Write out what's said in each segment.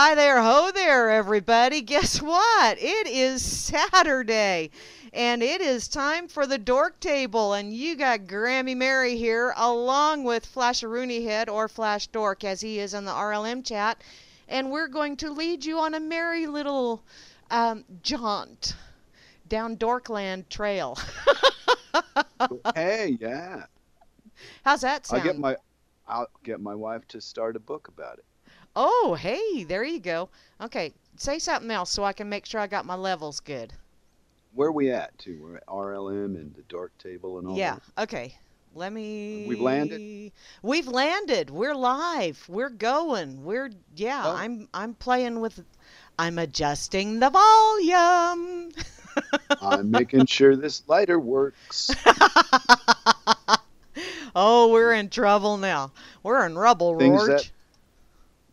hi there, ho there, everybody. Guess what? It is Saturday, and it is time for the Dork Table. And you got Grammy Mary here, along with Flash Rooney Head, or Flash Dork, as he is in the RLM chat. And we're going to lead you on a merry little um, jaunt down Dorkland Trail. hey, yeah. How's that sound? I'll get my I'll get my wife to start a book about it. Oh, hey, there you go. Okay, say something else so I can make sure I got my levels good. Where are we at, too? We're at RLM and the Dork Table and all Yeah, that. okay. Let me. We've landed? We've landed. We're live. We're going. We're yeah. Oh. I'm I'm playing with. I'm adjusting the volume. I'm making sure this lighter works. oh, we're in trouble now. We're in rubble, Things Roach. that-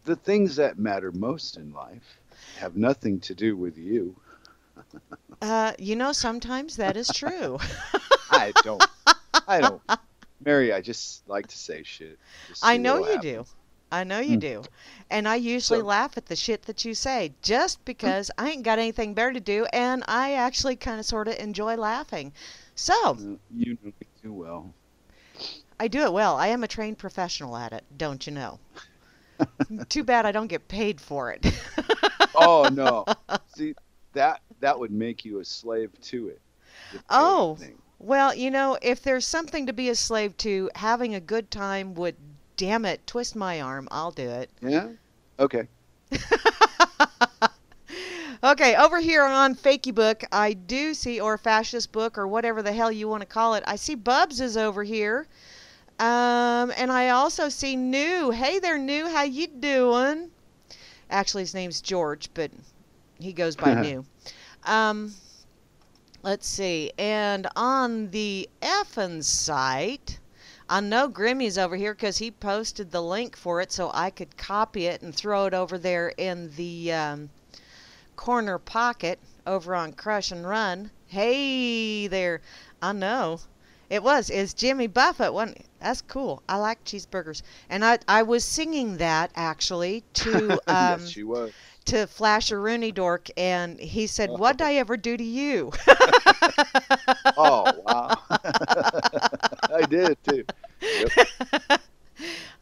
the things that matter most in life have nothing to do with you. Uh, you know, sometimes that is true. I don't. I don't. Mary, I just like to say shit. I know you happen. do. I know you Hmm. do. And I usually So- laugh at the shit that you say just because I ain't got anything better to do and I actually kind of sort of enjoy laughing. So, Uh, You know me too well. I do it well. I am a trained professional at it, don't you know? Too bad I don't get paid for it. Oh no. See that that would make you a slave to it. Oh. thing. well, you know, if there's something to be a slave to, having a good time would, damn it, twist my arm. I'll do it. Yeah. Okay. Okay, over here on Fakey Book, I do see, or Fascist Book, or whatever the hell you want to call it. I see Bubs is over here, um, and I also see New. Hey there, New. How you doing? Actually, his name's George, but he goes by New. Um, let's see, and on the Effin site. I know Grimmy's over here because he posted the link for it so I could copy it and throw it over there in the um, corner pocket over on Crush and Run. Hey there. I know. It was. It's Jimmy Buffett. One. That's cool. I like cheeseburgers. And I, I was singing that actually to um, yes, she was. to Flasher Rooney Dork, and he said, Oh. "What'd I ever do to you?" Oh wow. I did too. Yep.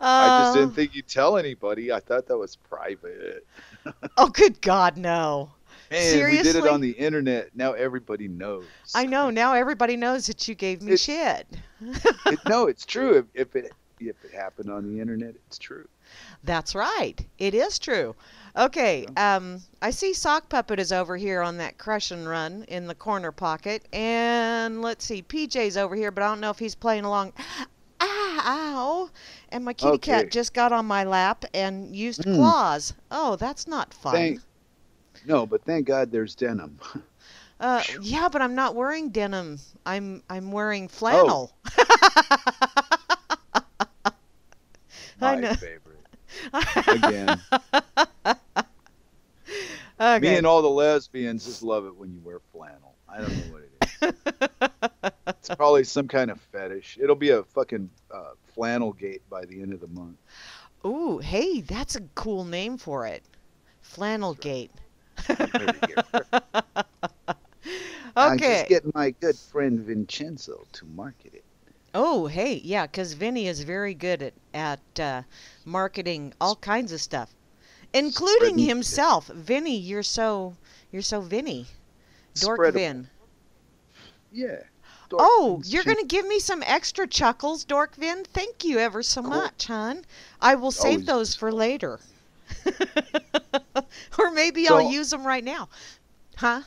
I just didn't Um, think you'd tell anybody. I thought that was private. Oh, good God, no! Man, we did it on the internet. Now everybody knows. I know. Now everybody knows that you gave me It- shit. It, no, it's true. If, if it if it happened on the internet, it's true. That's right. It is true. Okay, um, I see Sock Puppet is over here on that crush and run in the corner pocket, and let's see, PJ's over here, but I don't know if he's playing along. Ah, ow! And my kitty Okay. cat just got on my lap and used Hmm. claws. Oh, that's not fun. Thank. No, but thank God there's denim. Uh, yeah, but I'm not wearing denim. I'm I'm Oh. wearing flannel. I My know. favorite. Again. okay. Me and all the lesbians just love it when you wear flannel. I don't know what it is. It's probably some kind of fetish. It'll be a fucking uh, flannel gate by the end of the month. Ooh, hey, that's a cool name for it. Flannel Gate. I'm Okay. just getting my good friend Vincenzo to market it. Oh, hey, yeah, because Vinny is very good at at uh, marketing all kinds of stuff, including Spreading- himself. Vinny, you're so you're so Vinny. Dork Spreadable. Vin. Yeah. Dork Oh, Vin's you're gonna give me some extra chuckles, Dork Vin. Thank you ever so much, hon. I will save Always those for later, or maybe So- I'll use them right now. Huh?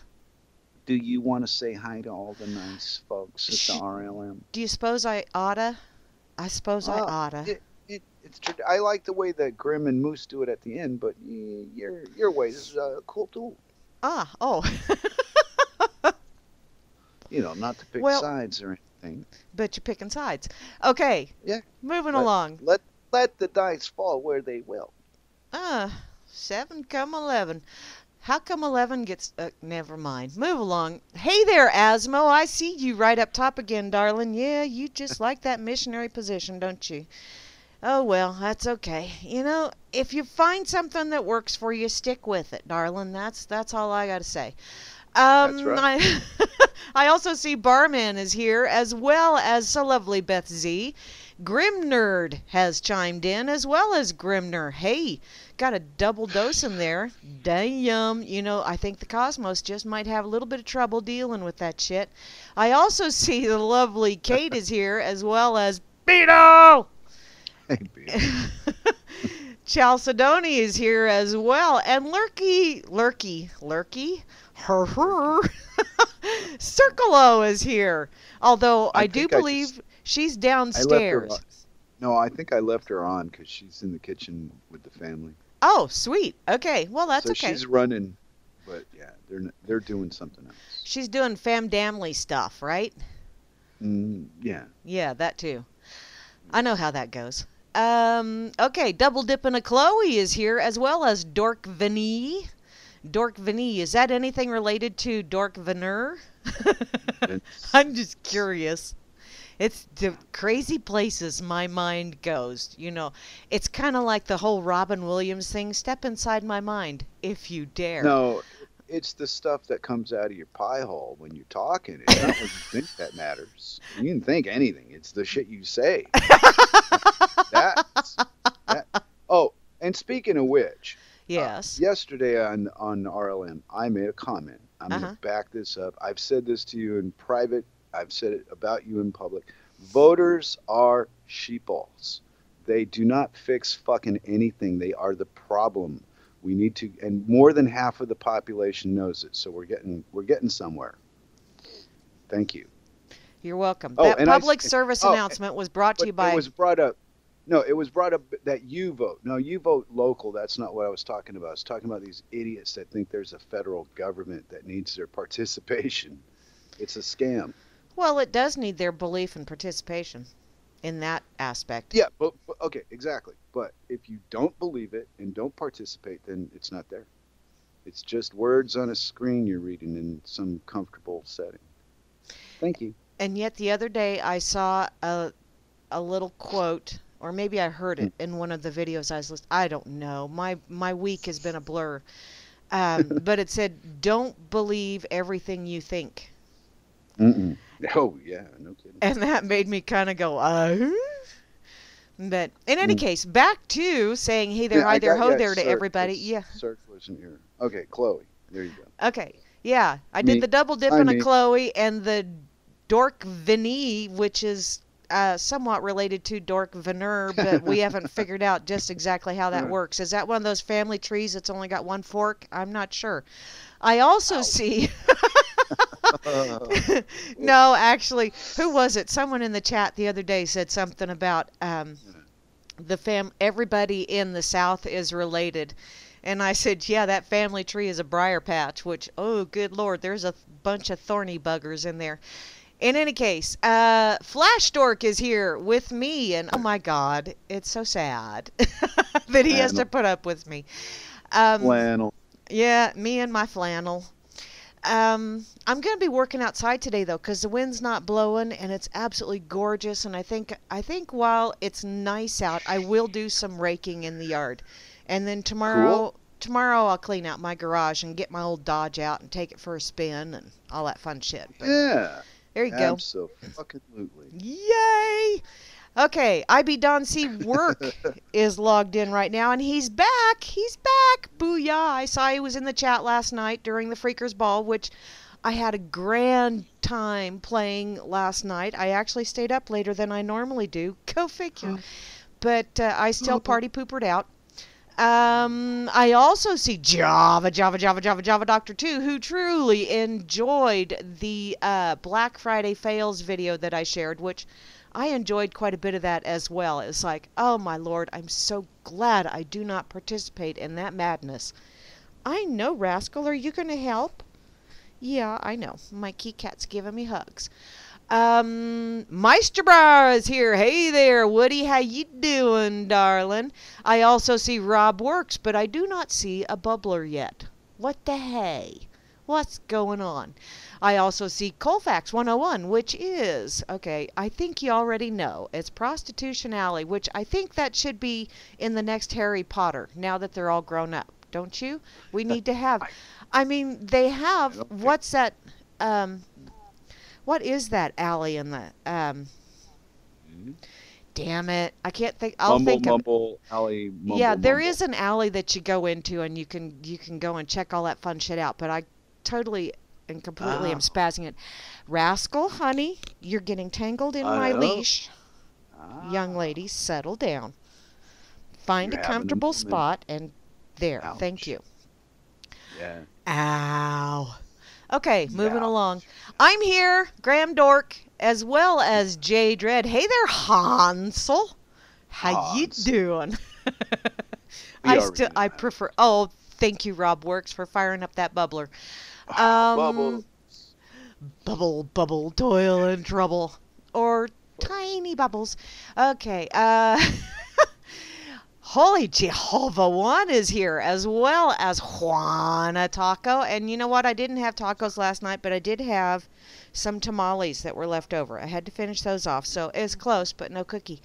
Do you want to say hi to all the nice folks at the RLM? Do you suppose I oughta? I suppose I Uh, oughta. It, it, it's I like the way that Grim and Moose do it at the end, but your your way is uh, cool too. Ah, oh. You know, not to pick Well- sides or anything. but you're picking sides. Okay. Yeah, Moving but- along. Let let the dice fall where they will. Uh, seven come eleven. How come eleven gets? Uh, never mind. Move along. Hey there, Asmo. I see you right up top again, darling. Yeah, you just like that missionary position, don't you? Oh well, that's okay. You know, if you find something that works for you, stick with it, darling. That's that's all I got to say. Um, That's right. I, I also see Barman is here, as well as so lovely Beth Z. Grim Nerd has chimed in, as well as Grimner. Hey, got a double dose in there. Damn. You know, I think the Cosmos just might have a little bit of trouble dealing with that shit. I also see the lovely Kate is here, as well as Beto. Hey, Beto. Chalcedony is here as well, and Lurky, Lurky, Lurky, her, her, Circolo is here. Although I, I do think I believe just- she's I downstairs. on. No, I think I left her on because she's in the kitchen with the family. Oh, sweet. Okay, well that's so okay. she's running, but yeah, they're they're doing something else. She's doing fam damly stuff, right? Mm, yeah. Yeah, that too. I know how that goes. Um, okay, double dipping a Chloe is here as well as Dork Vinny. Dork Vinny, is that anything related to Dork Veneer? I'm just curious. It's the crazy places my mind goes. You know, it's kind of like the whole Robin Williams thing. Step inside my mind, if you dare. No, it's the stuff that comes out of your pie hole when you're talking. It's not what you think that matters. You can think anything. It's the shit you say. That's that. Oh, and speaking of which, uh, Yes. yesterday on on RLM, I made a comment. I'm Uh-huh. going to back this up. I've said this to you in private. I've said it about you in public. Voters are sheepballs. They do not fix fucking anything. They are the problem. We need to, and more than half of the population knows it. So we're getting we're getting somewhere. Thank you. You're welcome. Oh, that and I public service oh, announcement was brought to you by. it was brought up. No, it was brought up that you vote. No, you vote local. That's not what I was talking about. I was talking about these idiots that think there's a federal government that needs their participation. It's a scam. Well, it does need their belief and participation in that aspect. Yeah, but, but okay, exactly. But if you don't believe it and don't participate, then it's not there. It's just words on a screen you're reading in some comfortable setting. Thank you. And yet the other day I saw a a little quote, or maybe I heard it in one of the videos I was listening. I don't know. My my week has been a blur. Um, but it said, "Don't believe everything you think," Mm-mm. Oh yeah, no kidding. and that made me kind of go, "Uh." But in any Mm. case, back to saying, "Hey there, Yeah, hi there, got- ho yeah, there" to everybody. Yeah. Cirque wasn't here. Okay, Chloe. There you go. Okay. Yeah, I Me. did the double dip in a. Chloe and the Dork Vinny, which is uh, somewhat related to Dork Veneer, but we haven't figured out just exactly how that works. Is that one of those family trees that's only got one fork? I'm not sure. I also Ow. see. No, actually, who was it? Someone in the chat the other day said something about um, the fam. Everybody in the South is related, and I said, yeah, that family tree is a briar patch. Which, oh, good lord, there's a bunch of thorny buggers in there. In any case, uh, Flash Dork is here with me, and oh my God, it's so sad that he has to put up with me. Um, flannel. Yeah, me and my flannel. Um, I'm going to be working outside today though, because the wind's not blowing and it's absolutely gorgeous. And I think I think while it's nice out, I will do some raking in the yard, and then tomorrow tomorrow I'll clean out my garage and get my old Dodge out and take it for a spin and all that fun shit. But Yeah. there you go. Absolutely. Yay! Okay, IB Don C work is logged in right now, and he's back. He's back. Booyah! I saw he was in the chat last night during the Freakers Ball, which I had a grand time playing last night. I actually stayed up later than I normally do. Go figure. But uh, I still party poopered out. Um, I also see Java, Java, Java, Java, Java Doctor 2, who truly enjoyed the uh, Black Friday fails video that I shared, which I enjoyed quite a bit of that as well. It's like, oh my lord, I'm so glad I do not participate in that madness. I know, Rascal. Are you going to help? Yeah, I know. My key cat's giving me hugs. Um, Meisterbauer is here. Hey there, Woody. How you doing, darling? I also see Rob Works, but I do not see a bubbler yet. What the hey? What's going on? I also see Colfax 101, which is, okay, I think you already know. It's Prostitution Alley, which I think that should be in the next Harry Potter now that they're all grown up. Don't you? We need to have. I mean, they have. What's that? Um, what is that alley in the? Um, Mhm. damn it! I can't think. I'll mumble, think of. mumble, alley, mumble, yeah, there mumble. is an alley that you go into, and you can you can go and check all that fun shit out. But I totally and completely am Oh. spazzing it. Rascal, honey, you're getting tangled in my leash. Ah, Young lady, settle down. Find You're a comfortable spot, and there. Thank you. Yeah. Ow. Okay, moving Yeah. along. I'm here, Graham Dork, as well as Jay Dread. Hey there, Hansel. How you Hans. doing? We I still I prefer. Oh, thank you, Rob Works, for firing up that bubbler. Um, Bubble. Bubble, toil and trouble, or tiny bubbles. Okay. Uh. Holy Jehovah One is here, as well as Juana Taco. And you know what? I didn't have tacos last night, but I did have some tamales that were left over. I had to finish those off, so it's close, but no cookie.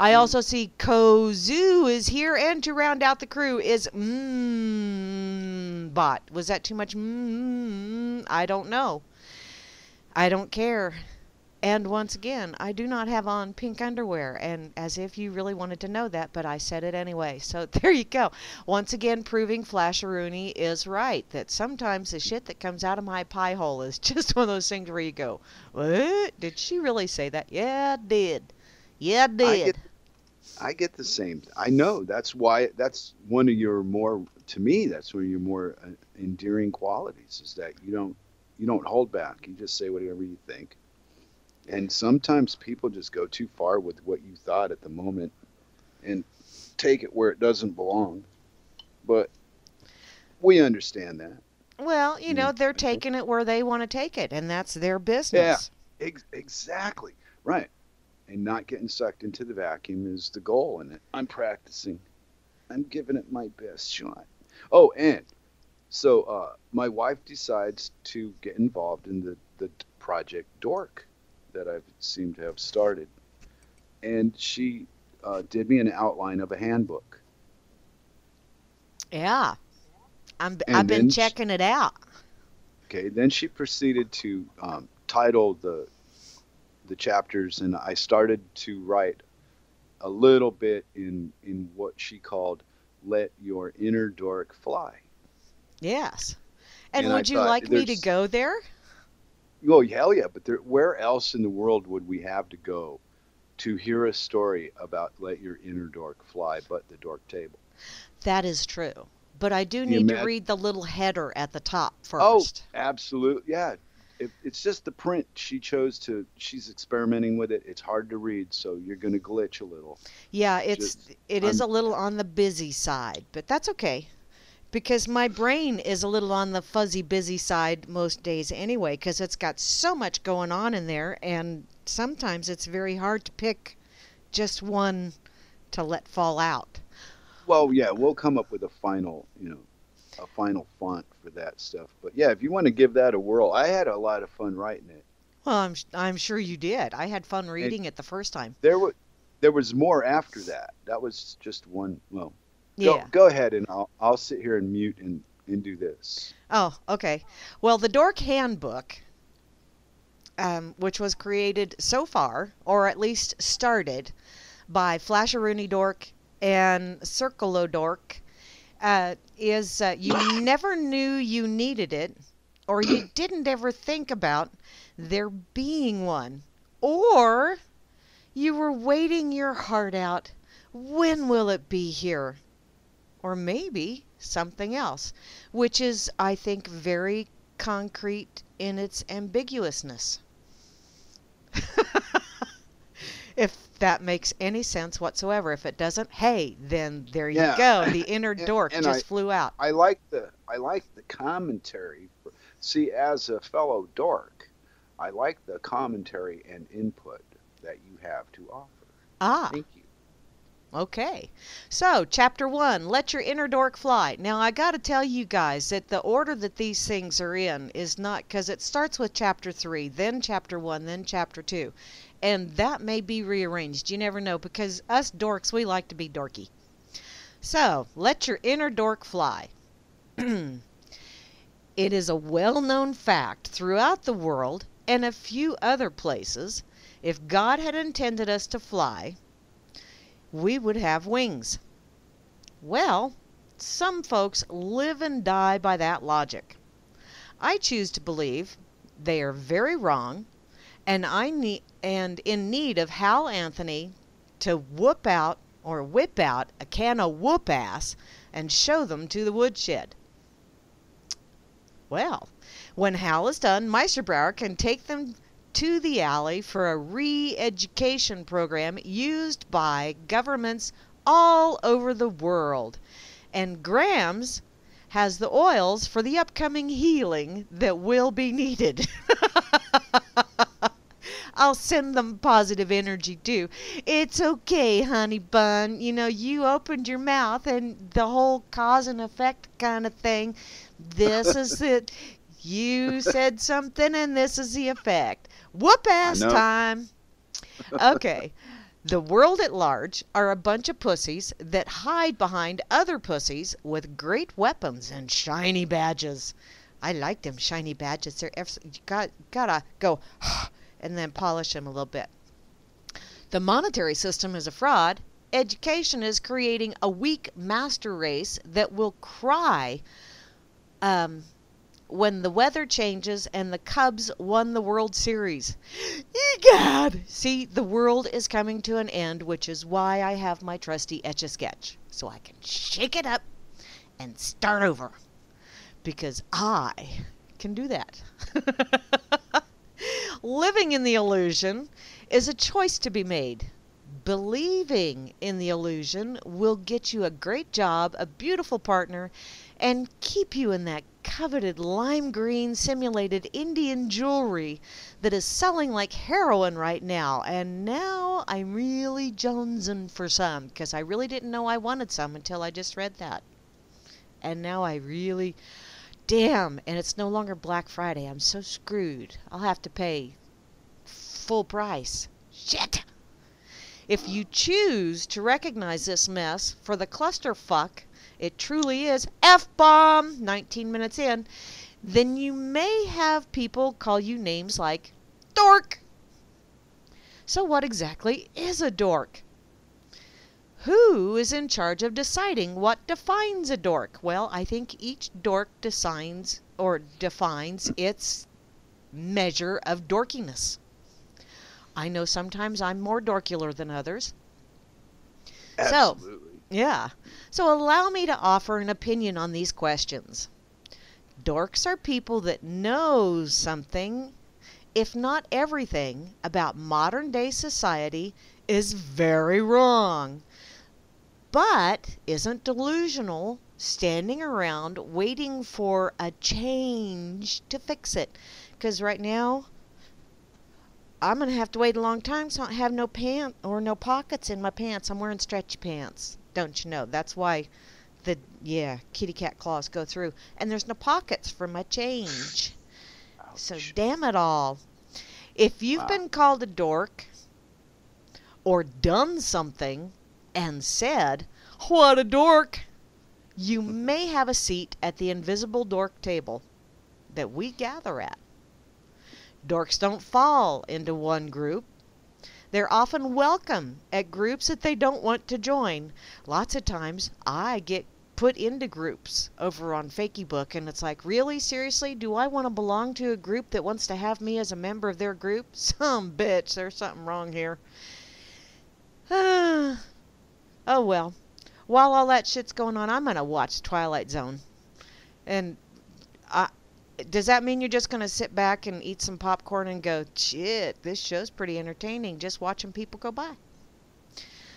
I hmm. also see Kozu is here, and to round out the crew is Mmm Bot. Was that too much? Mmm. I don't know. I don't care. And once again, I do not have on pink underwear, and as if you really wanted to know that, but I said it anyway. So there you go. Once again, proving Flasharoonie is right that sometimes the shit that comes out of my pie hole is just one of those things where you go, "What? Did she really say that?" Yeah, I did. Yeah, I I did. get, I get the same. I know that's why. That's one of your more, to me, that's one of your more uh, endearing qualities is that you don't, you don't hold back. You just say whatever you think. And sometimes people just go too far with what you thought at the moment, and take it where it doesn't belong. But we understand that. Well, you know, they're taking it where they want to take it, and that's their business. Ex- exactly right. And not getting sucked into the vacuum is the goal in it. I'm practicing. I'm giving it my best shot. Oh, and so uh, my wife decides to get involved in the, the project Dork that I've seemed to have started. And she uh, did me an outline of a handbook. Yeah. I'm, And I've been checking it out. Okay, then she proceeded to um, title the the chapters, and I started to write a little bit in in what she called "Let Your Inner Dork Fly." Yes. And, And I would you thought like me to go there? Oh hell yeah! But there, where else in the world would we have to go to hear a story about "Let Your Inner Dork Fly" but the Dork Table? That is true. But I do need to read the little header at the top first. Oh, first. absolutely, yeah. It, it's just the print she chose to. She's experimenting with it. It's hard to read, so you're going to glitch a little. yeah, it's just- it is a little on the busy side, but that's okay. Because my brain is a little on the fuzzy busy side most days anyway cuz it's got so much going on in there and sometimes it's very hard to pick just one to let fall out. Well, yeah, we'll come up with a final, you know, a final font for that stuff. But yeah, if you want to give that a whirl, I had a lot of fun writing it. Well, I'm I'm sure you did. I had fun reading it the first time. There was there was more after that. That was just one. Well, Yeah. go, go ahead and I'll I'll sit here and mute and and do this. Oh, okay. Well, the Dork Handbook, um, which was created so far, or at least started, by Flasharoonie Dork and Circolo Dork, uh, is uh, you never knew you needed it, or you didn't ever think about there being one, or you were waiting your heart out. When will it be here? Or maybe something else which is, I think, very concrete in its ambiguousness. if that makes any sense whatsoever. If it doesn't, hey, then there you Yeah. go. The inner And- dork and just I- flew out. I like the I like the commentary. See, as a fellow dork, I like the commentary and input that you have to offer. Ah, Thank you. Okay, so chapter one, let your inner dork fly. Now I got to tell you guys that the order that these things are in is not because it starts with chapter three, then chapter one, then chapter two, and that may be rearranged. You never know because us dorks we like to be dorky. So let your inner dork fly. it is a well-known fact throughout the world and a few other places. If God had intended us to fly, we would have wings. Well, some folks live and die by that logic. I choose to believe they are very wrong, and I need and in need of Hal Anthony to whoop out or whip out a can of whoop ass and show them to the woodshed. Well, when Hal is done, Meisterbrower can take them to the alley for a re-education program used by governments all over the world. And Grams has the oils for the upcoming healing that will be needed. I'll send them positive energy too. It's okay, honey bun. You know, you opened your mouth and the whole cause and effect kind of thing. This is it. You said something and this is the effect. Whoop ass time. Okay. The world at large are a bunch of pussies that hide behind other pussies with great weapons and shiny badges. I like them shiny badges. They're you got gotta go and then polish them a little bit. The monetary system is a fraud. Education is creating a weak master race that will cry um, when the weather changes and the Cubs won the World Series. Egad! See, the world is coming to an end, which is why I have my trusty Etch a Sketch, so I can shake it up and start over. Because I can do that. Living in the illusion is a choice to be made. Believing in the illusion will get you a great job, a beautiful partner, and keep you in that coveted lime green simulated Indian jewelry that is selling like heroin right now. And now I'm really jonesing for some because I really didn't know I wanted some until I just read that. And now I really. Damn, and it's no longer Black Friday. I'm so screwed. I'll have to pay full price. Shit! If you choose to recognize this mess for the clusterfuck it truly is F bomb 19 minutes in, then you may have people call you names like dork. So, what exactly is a dork? Who is in charge of deciding what defines a dork? Well, I think each dork defines or defines its measure of dorkiness. I know sometimes I'm more dorkular than others. Absolutely. So, yeah. So allow me to offer an opinion on these questions. Dorks are people that know something, if not everything, about modern day society is very wrong, but isn't delusional, standing around waiting for a change to fix it. Because right now, I'm going to have to wait a long time so I don't have no pants or no pockets in my pants. I'm wearing stretchy pants don't you know? That's why the yeah kitty cat claws go through, and there's no pockets for my change. Ouch. So damn it all! If you've wow. been called a dork or done something and said, "What a dork!" you may have a seat at the invisible dork table that we gather at. Dorks don't fall into one group they're often welcome at groups that they don't want to join. Lots of times I get put into groups over on Fakeybook, and it's like, really? Seriously? Do I want to belong to a group that wants to have me as a member of their group? Some bitch, there's something wrong here. oh well. While all that shit's going on, I'm to watch Twilight Zone. And I, does that mean you're just to sit back and eat some popcorn and go, shit, this show's pretty entertaining, just watching people go by?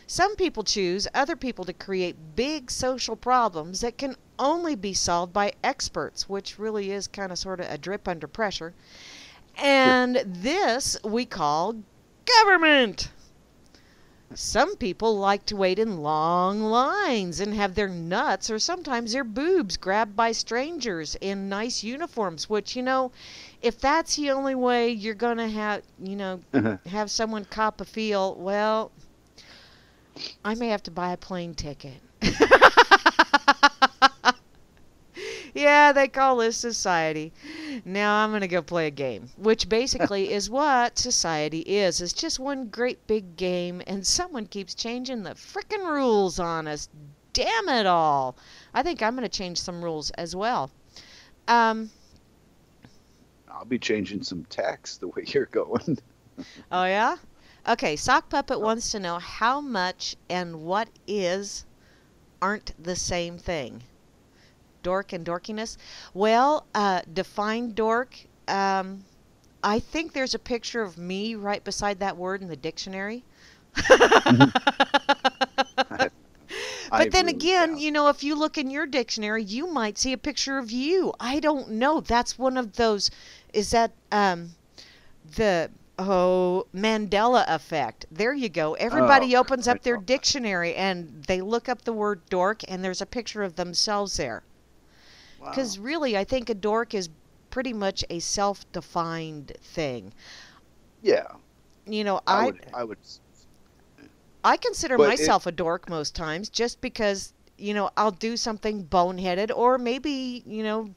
Some people choose other people to create big social problems that can only be solved by experts, which really is kind of sort of a drip under pressure. And this we call government. Some people like to wait in long lines and have their nuts or sometimes their boobs grabbed by strangers in nice uniforms, which, you know, if that's the only way you're going to have, you know, uh-huh. have someone cop a feel, well, I may have to buy a plane ticket. yeah, they call this society. Now I'm going to go play a game, which basically is what society is. It's just one great big game, and someone keeps changing the frickin' rules on us. Damn it all. I think I'm going to change some rules as well. Um, I'll be changing some text the way you're going. oh, yeah? Okay, Sock Puppet wants to know how much and what is aren't the same thing dork and dorkiness? Well, uh, define dork. Um, I think there's a picture of me right beside that word in the dictionary. but I then again, you know, if you look in your dictionary, you might see a picture of you. I don't know. That's one of those. Is that um, the oh Mandela effect? There you go. Everybody Oh, opens up I their dictionary and they look up the word dork, and there's a picture of themselves there. Wow. Because really, I think a dork is pretty much a self-defined thing. yeah, You know, I, I would. I would. I consider But it- myself a dork most times, just because you know I'll do something boneheaded, or maybe you know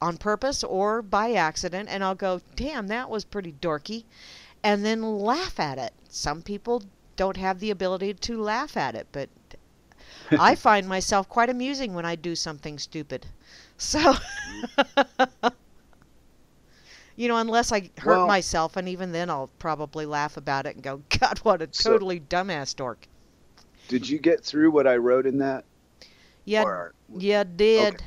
on purpose or by accident, and I'll go, "Damn, that was pretty dorky," and then laugh at it. Some people don't have the ability to laugh at it, but I find myself quite amusing when I do something stupid. So, you know, unless I hurt Well- myself, and even then I'll probably laugh about it and go, God, what a So- totally dumbass dork. Did you get through what I wrote in that? Yeah, Or- yeah, did.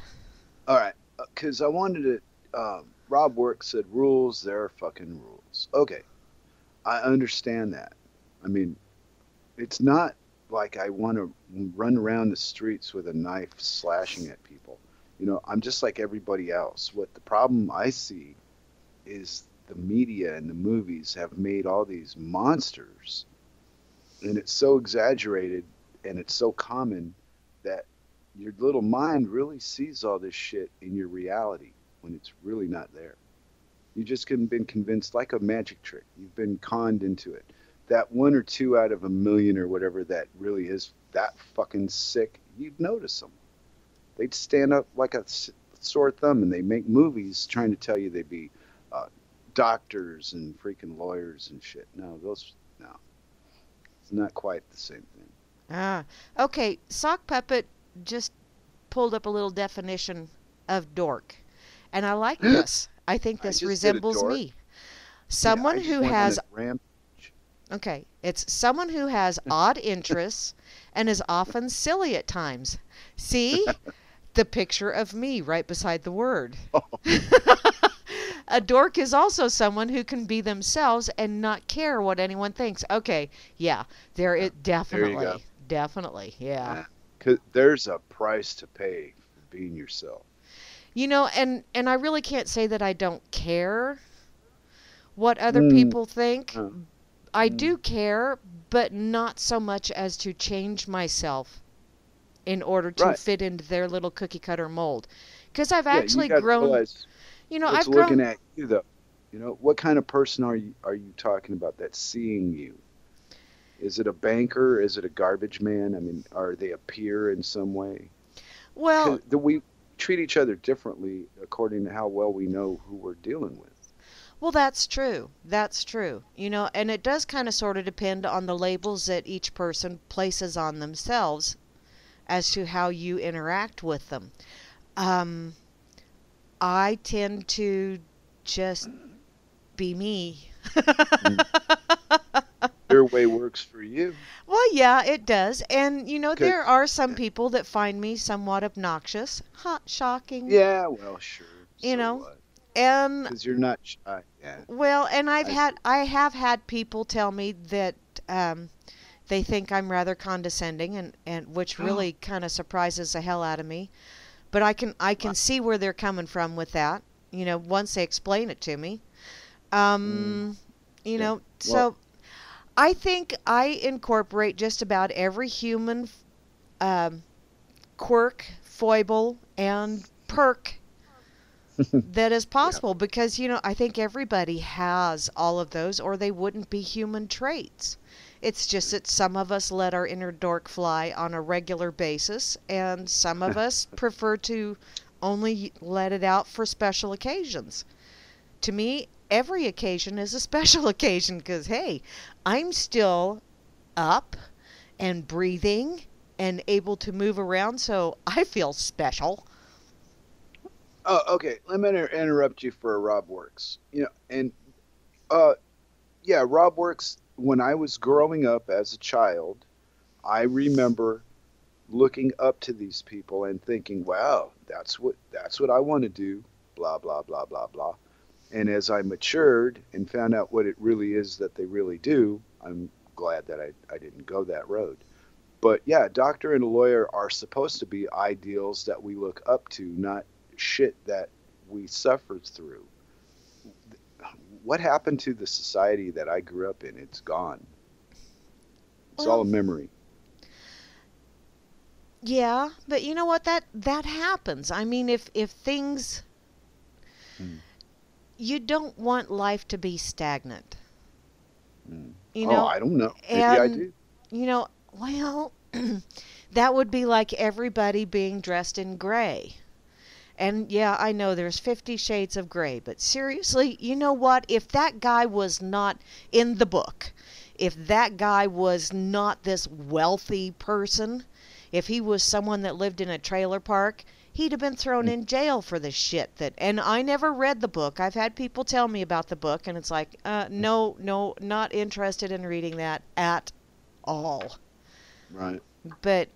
All right, because I wanted to. Um, Rob Work said rules. They're fucking rules. Okay, I understand that. I mean, it's not like I want to run around the streets with a knife slashing at people. You know, I'm just like everybody else. What the problem I see is the media and the movies have made all these monsters, and it's so exaggerated and it's so common that your little mind really sees all this shit in your reality when it's really not there. You just been convinced like a magic trick. You've been conned into it. That one or two out of a million or whatever that really is that fucking sick, you'd notice them. They'd stand up like a sore thumb and they make movies trying to tell you they'd be uh, doctors and freaking lawyers and shit. No, those, no. It's not quite the same thing. Ah, okay. Sock puppet just pulled up a little definition of dork, and I like this. I think this a resembles me. Someone Yeah, who has a ram- okay, it's someone who has odd interests and is often silly at times. See, the picture of me right beside the word. a dork is also someone who can be themselves and not care what anyone thinks. Okay, yeah, there it There definitely, go. definitely, yeah. 'Cause there's a price to pay for being yourself. You know, and and I really can't say that I don't care what other Mm. people think. Uh, I mm. do care, but not so much as to change myself in order to Right. fit into their little cookie cutter mold. Because I've Yeah, actually you grown, you know, I've grown. looking at you though. You know, what kind of person are you are you talking about that's seeing you? Is it a banker? Is it a garbage man? I mean, are they a peer in some way? Well, the- we treat each other differently according to how well we know who we're dealing with. Well, that's true. That's true. You know, and it does kind of sort of depend on the labels that each person places on themselves as to how you interact with them. Um, I tend to just be me. Your way works for you. Well, yeah, it does. And, you know, Good. there are some people that find me somewhat obnoxious. Hot, shocking. Yeah, well, sure. You know, And because you're not shy. Yeah. Well, and I've I had I have had people tell me that um, they think I'm rather condescending, and, and which really kind of surprises the hell out of me. But I can I can see where they're coming from with that. You know, once they explain it to me. Um, you Yeah. know, Well- so I think I incorporate just about every human um, quirk, foible, and perk that is possible because, you know, I think everybody has all of those or they wouldn't be human traits. It's just that some of us let our inner dork fly on a regular basis, and some of us prefer to only let it out for special occasions. To me, every occasion is a special occasion because, hey, I'm still up and breathing and able to move around, so I feel special. Oh, okay. Let me inter- interrupt you for Rob Works. You know, and uh, yeah, Rob Works. When I was growing up as a child, I remember looking up to these people and thinking, "Wow, that's what that's what I want to do." Blah blah blah blah blah. And as I matured and found out what it really is that they really do, I'm glad that I, I didn't go that road. But yeah, doctor and a lawyer are supposed to be ideals that we look up to, not shit that we suffered through. What happened to the society that I grew up in? It's gone. It's Well, all a memory. Yeah, but you know what? That that happens. I mean, if if things, Hmm. you don't want life to be stagnant. Mm. You oh, know, I don't know. Maybe I do. you know, well, that would be like everybody being dressed in gray. And yeah, I know there's 50 shades of gray, but seriously, you know what? If that guy was not in the book, if that guy was not this wealthy person, if he was someone that lived in a trailer park, he'd have been thrown in jail for the shit that and I never read the book. I've had people tell me about the book and it's like, uh no, no, not interested in reading that at all. Right. But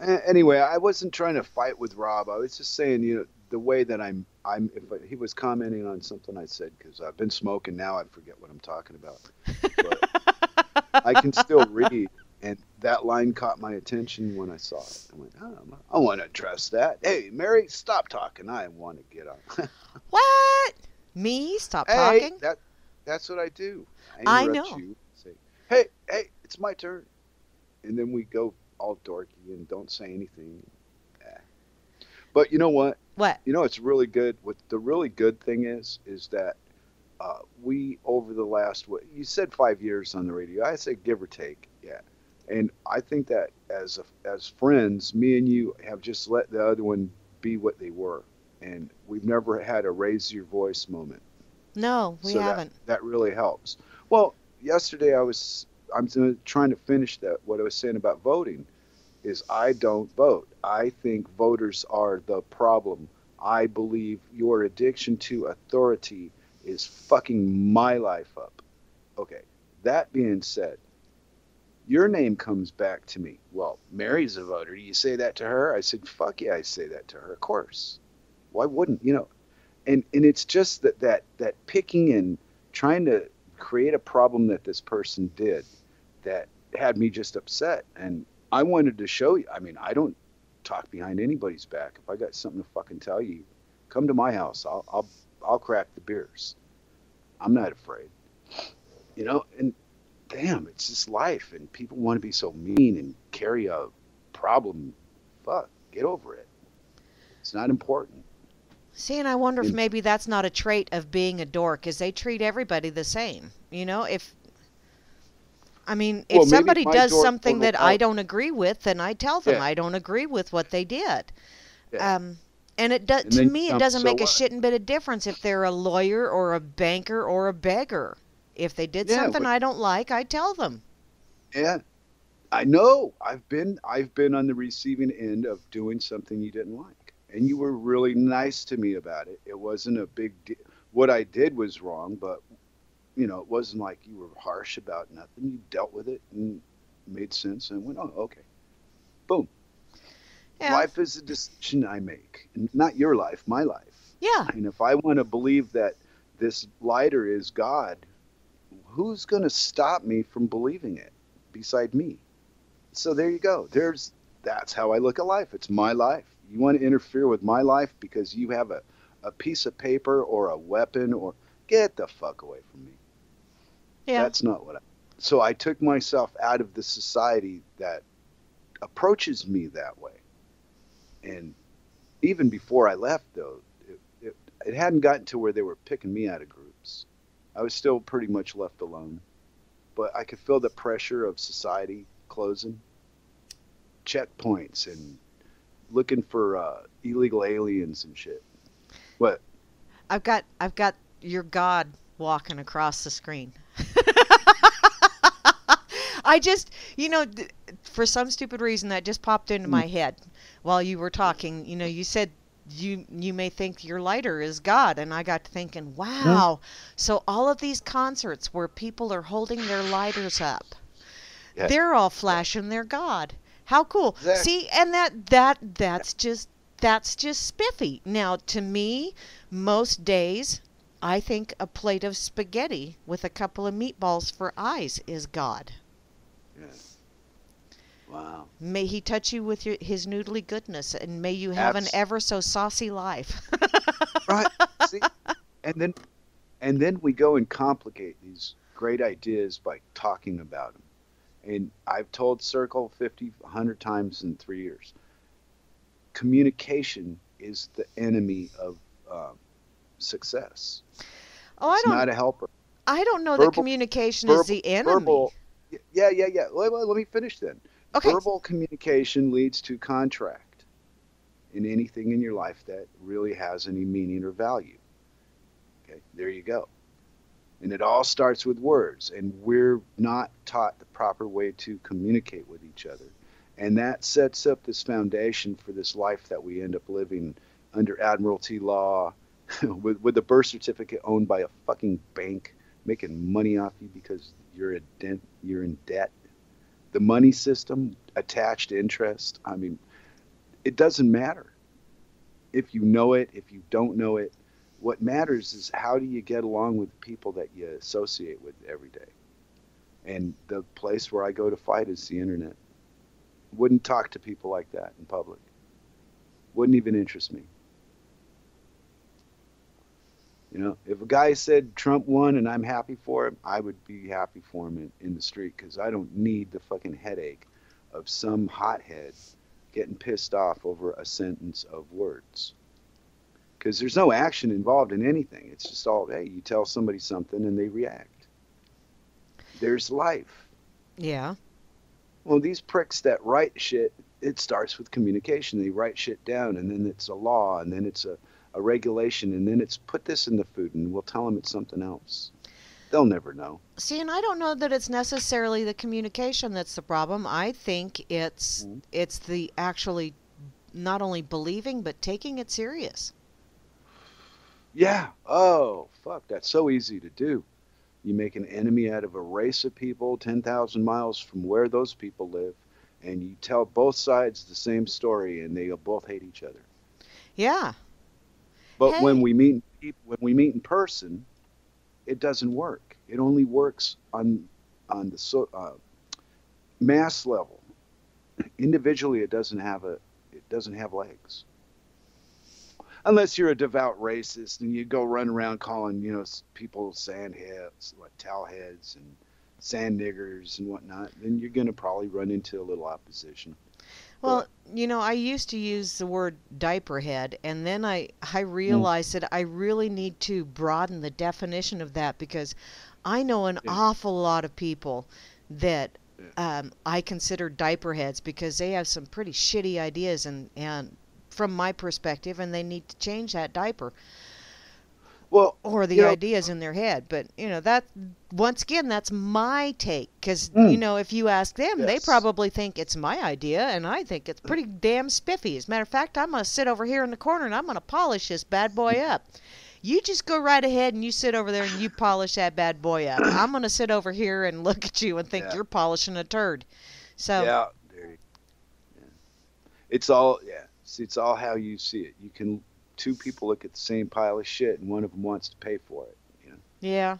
Anyway, I wasn't trying to fight with Rob. I was just saying, you know, the way that I'm, I'm. If I, he was commenting on something I said because I've been smoking now, I forget what I'm talking about. But I can still read, and that line caught my attention when I saw it. I went, oh, I want to address that. Hey, Mary, stop talking. I want to get on. what? Me? Stop hey, talking? that that's what I do. I interrupt know. You, say, hey, hey, it's my turn, and then we go all dorky and don't say anything. Eh. But you know what? What? You know, it's really good. What the really good thing is, is that uh, we over the last what you said five years on the radio. I say give or take, yeah. And I think that as a, as friends, me and you have just let the other one be what they were, and we've never had a raise your voice moment. No, we So haven't. That, really helps. Well, yesterday I was I'm trying to finish that what I was saying about voting is I don't vote. I think voters are the problem. I believe your addiction to authority is fucking my life up. Okay. That being said, your name comes back to me. Well, Mary's a voter. Do you say that to her? I said, fuck yeah, I say that to her. Of course. Why wouldn't you know? And and it's just that that that picking and trying to create a problem that this person did that had me just upset. And I wanted to show you. I mean, I don't talk behind anybody's back. If I got something to fucking tell you, come to my house. I'll I'll I'll crack the beers. I'm not afraid. You know, and damn, it's just life, and people want to be so mean and carry a problem. Fuck, get over it. It's not important. See, and I wonder if maybe that's not a trait of being a dork, is they treat everybody the same. You know, if I mean, if Well, somebody does something that I don't agree with, then I tell them Yeah. I don't agree with what they did. Yeah. Um, and it does And to me, it doesn't so make a what? shit and bit of difference if they're a lawyer or a banker or a beggar. If they did Yeah, something I don't like, I tell them. Yeah, I know. I've been I've been on the receiving end of doing something you didn't like, and you were really nice to me about it. It wasn't a big deal. What I did was wrong, but you know, it wasn't like you were harsh about nothing. You dealt with it and made sense, and went, oh, okay. Boom. Yeah. Life is a decision I make, not your life, my life. Yeah. And if I want to believe that this lighter is God, who's going to stop me from believing it beside me? So there you go. There's that's how I look at life. It's my life. You want to interfere with my life because you have a, a piece of paper or a weapon or get the fuck away from me. Yeah. That's not what I so I took myself out of the society that approaches me that way. And even before I left, though, it, it, it hadn't gotten to where they were picking me out of groups. I was still pretty much left alone. But I could feel the pressure of society closing, checkpoints, and looking for uh, illegal aliens and shit. What? I've got I've got your God walking across the screen. I just, you know, for some stupid reason that just popped into mm. my head while you were talking. You know, you said you you may think your lighter is God, and I got to thinking, wow. So all of these concerts where people are holding their lighters up, Yeah. they're all flashing their God. How cool! Exact- See, and that that that's just that's just spiffy. Now, to me, most days, I think a plate of spaghetti with a couple of meatballs for eyes is God. Wow. May he touch you with your, his noodly goodness, and may you have an ever so saucy life. Right. See? And then and then we go and complicate these great ideas by talking about them. And I've told Circle 50, 100 times in three years. Communication is the enemy of um, success. oh, I It's don't, not a helper. I don't know that verbal- communication is the enemy. Verbal, yeah, yeah, yeah. Let, let me finish then. Okay. Verbal communication leads to contract in anything in your life that really has any meaning or value. Okay, there you go. And it all starts with words, and we're not taught the proper way to communicate with each other. And that sets up this foundation for this life that we end up living under admiralty law, with, with a birth certificate owned by a fucking bank making money off you because you're a dent, you're in debt. The money system, attached interest. I mean, it doesn't matter if you know it, if you don't know it. What matters is how do you get along with people that you associate with every day. And the place where I go to fight is the internet. Wouldn't talk to people like that in public. Wouldn't even interest me. You know, if a guy said Trump won and I'm happy for him, I would be happy for him in, in the street because I don't need the fucking headache of some hothead getting pissed off over a sentence of words. Because there's no action involved in anything. It's just all, hey, you tell somebody something and they react. There's life. Yeah. Well, these pricks that write shit, it starts with communication. They write shit down, and then it's a law, and then it's a, a regulation, and then it's put this in the food, and we'll tell them it's something else. They'll never know. See, and I don't know that it's necessarily the communication that's the problem. I think it's Mhm. it's the actually not only believing but taking it serious. Yeah. Oh, fuck. That's so easy to do. You make an enemy out of a race of people 10,000 miles from where those people live, and you tell both sides the same story, and they'll both hate each other. Yeah. But when we meet when we meet in person, it doesn't work. It only works on on the so, uh, mass level. Individually, it doesn't have a it doesn't have legs. Unless you're a devout racist and you go run around calling you know people sand heads, what towel heads and sand niggers and whatnot, then you're going to probably run into a little opposition. Well, you know, I used to use the word diaper head, and then I I realized that I really need to broaden the definition of that because I know an Yeah. awful lot of people that um, I consider diaper heads because they have some pretty shitty ideas and and from my perspective, and they need to change that diaper Well, or the You know- ideas in their head. But you know that once again, that's my take because Mm. you know if you ask them, they probably think it's my idea, and I think it's pretty damn spiffy. As a matter of fact, I'm gonna sit over here in the corner and I'm gonna polish this bad boy up. You just go right ahead and you sit over there and you polish that bad boy up. I'm gonna sit over here and look at you and think Yeah. you're polishing a turd. So Yeah, yeah. It's all yeah. See, it's all how you see it. You can two people look at the same pile of shit, and one of them wants to pay for it. You know. Yeah.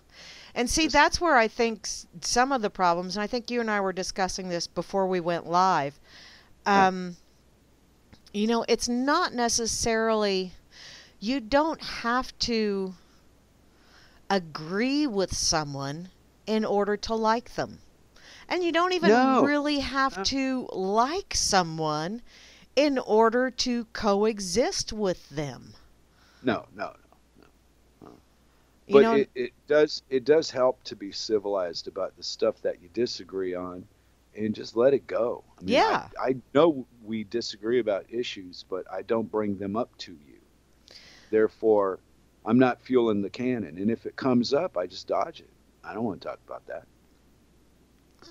And see, Just- that's where I think some of the problems, and I think you and I were discussing this before we went live. Yeah. Um, you know, it's not necessarily, you don't have to agree with someone in order to like them. And you don't even No. really have No. to like someone in order to coexist with them. No, no, You but know, it, it does it does help to be civilized about the stuff that you disagree on and just let it go I mean, Yeah. I, I know we disagree about issues but i don't bring them up to you therefore i'm not fueling the cannon and if it comes up i just dodge it i don't want to talk about that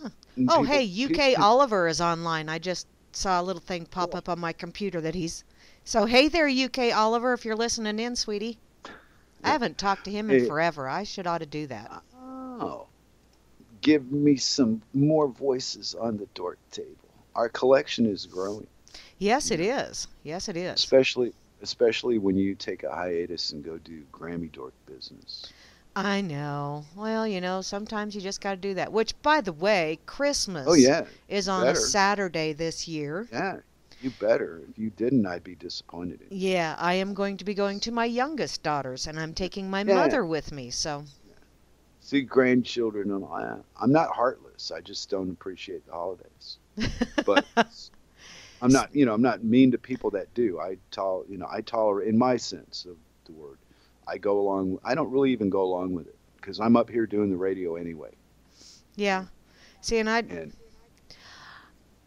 Huh. Oh, people- hey, UK people- Oliver is online. I just saw a little thing pop up on my computer that he's. So, hey there, UK Oliver, if you're listening in, sweetie. I haven't talked to him in forever. I should ought to do that. oh give me some more voices on the dork table our collection is growing Yes, it is. Yes, it is. especially especially when you take a hiatus and go do Grammy dork business. I know. Well, you know, sometimes you just got to do that. Which, by the way, Christmas Oh yeah, is on a better. Saturday this year. yeah. You better. If you didn't, I'd be disappointed in you. Yeah, I am going to be going to my youngest daughter's, and I'm taking my Yeah. mother with me. So, See grandchildren and all that. I'm not heartless. I just don't appreciate the holidays. But I'm not, you know, I'm not mean to people that do. I tol, you know, I tolerate in my sense of the word. I go along. I don't really even go along with it because I'm up here doing the radio anyway. yeah. See, and I And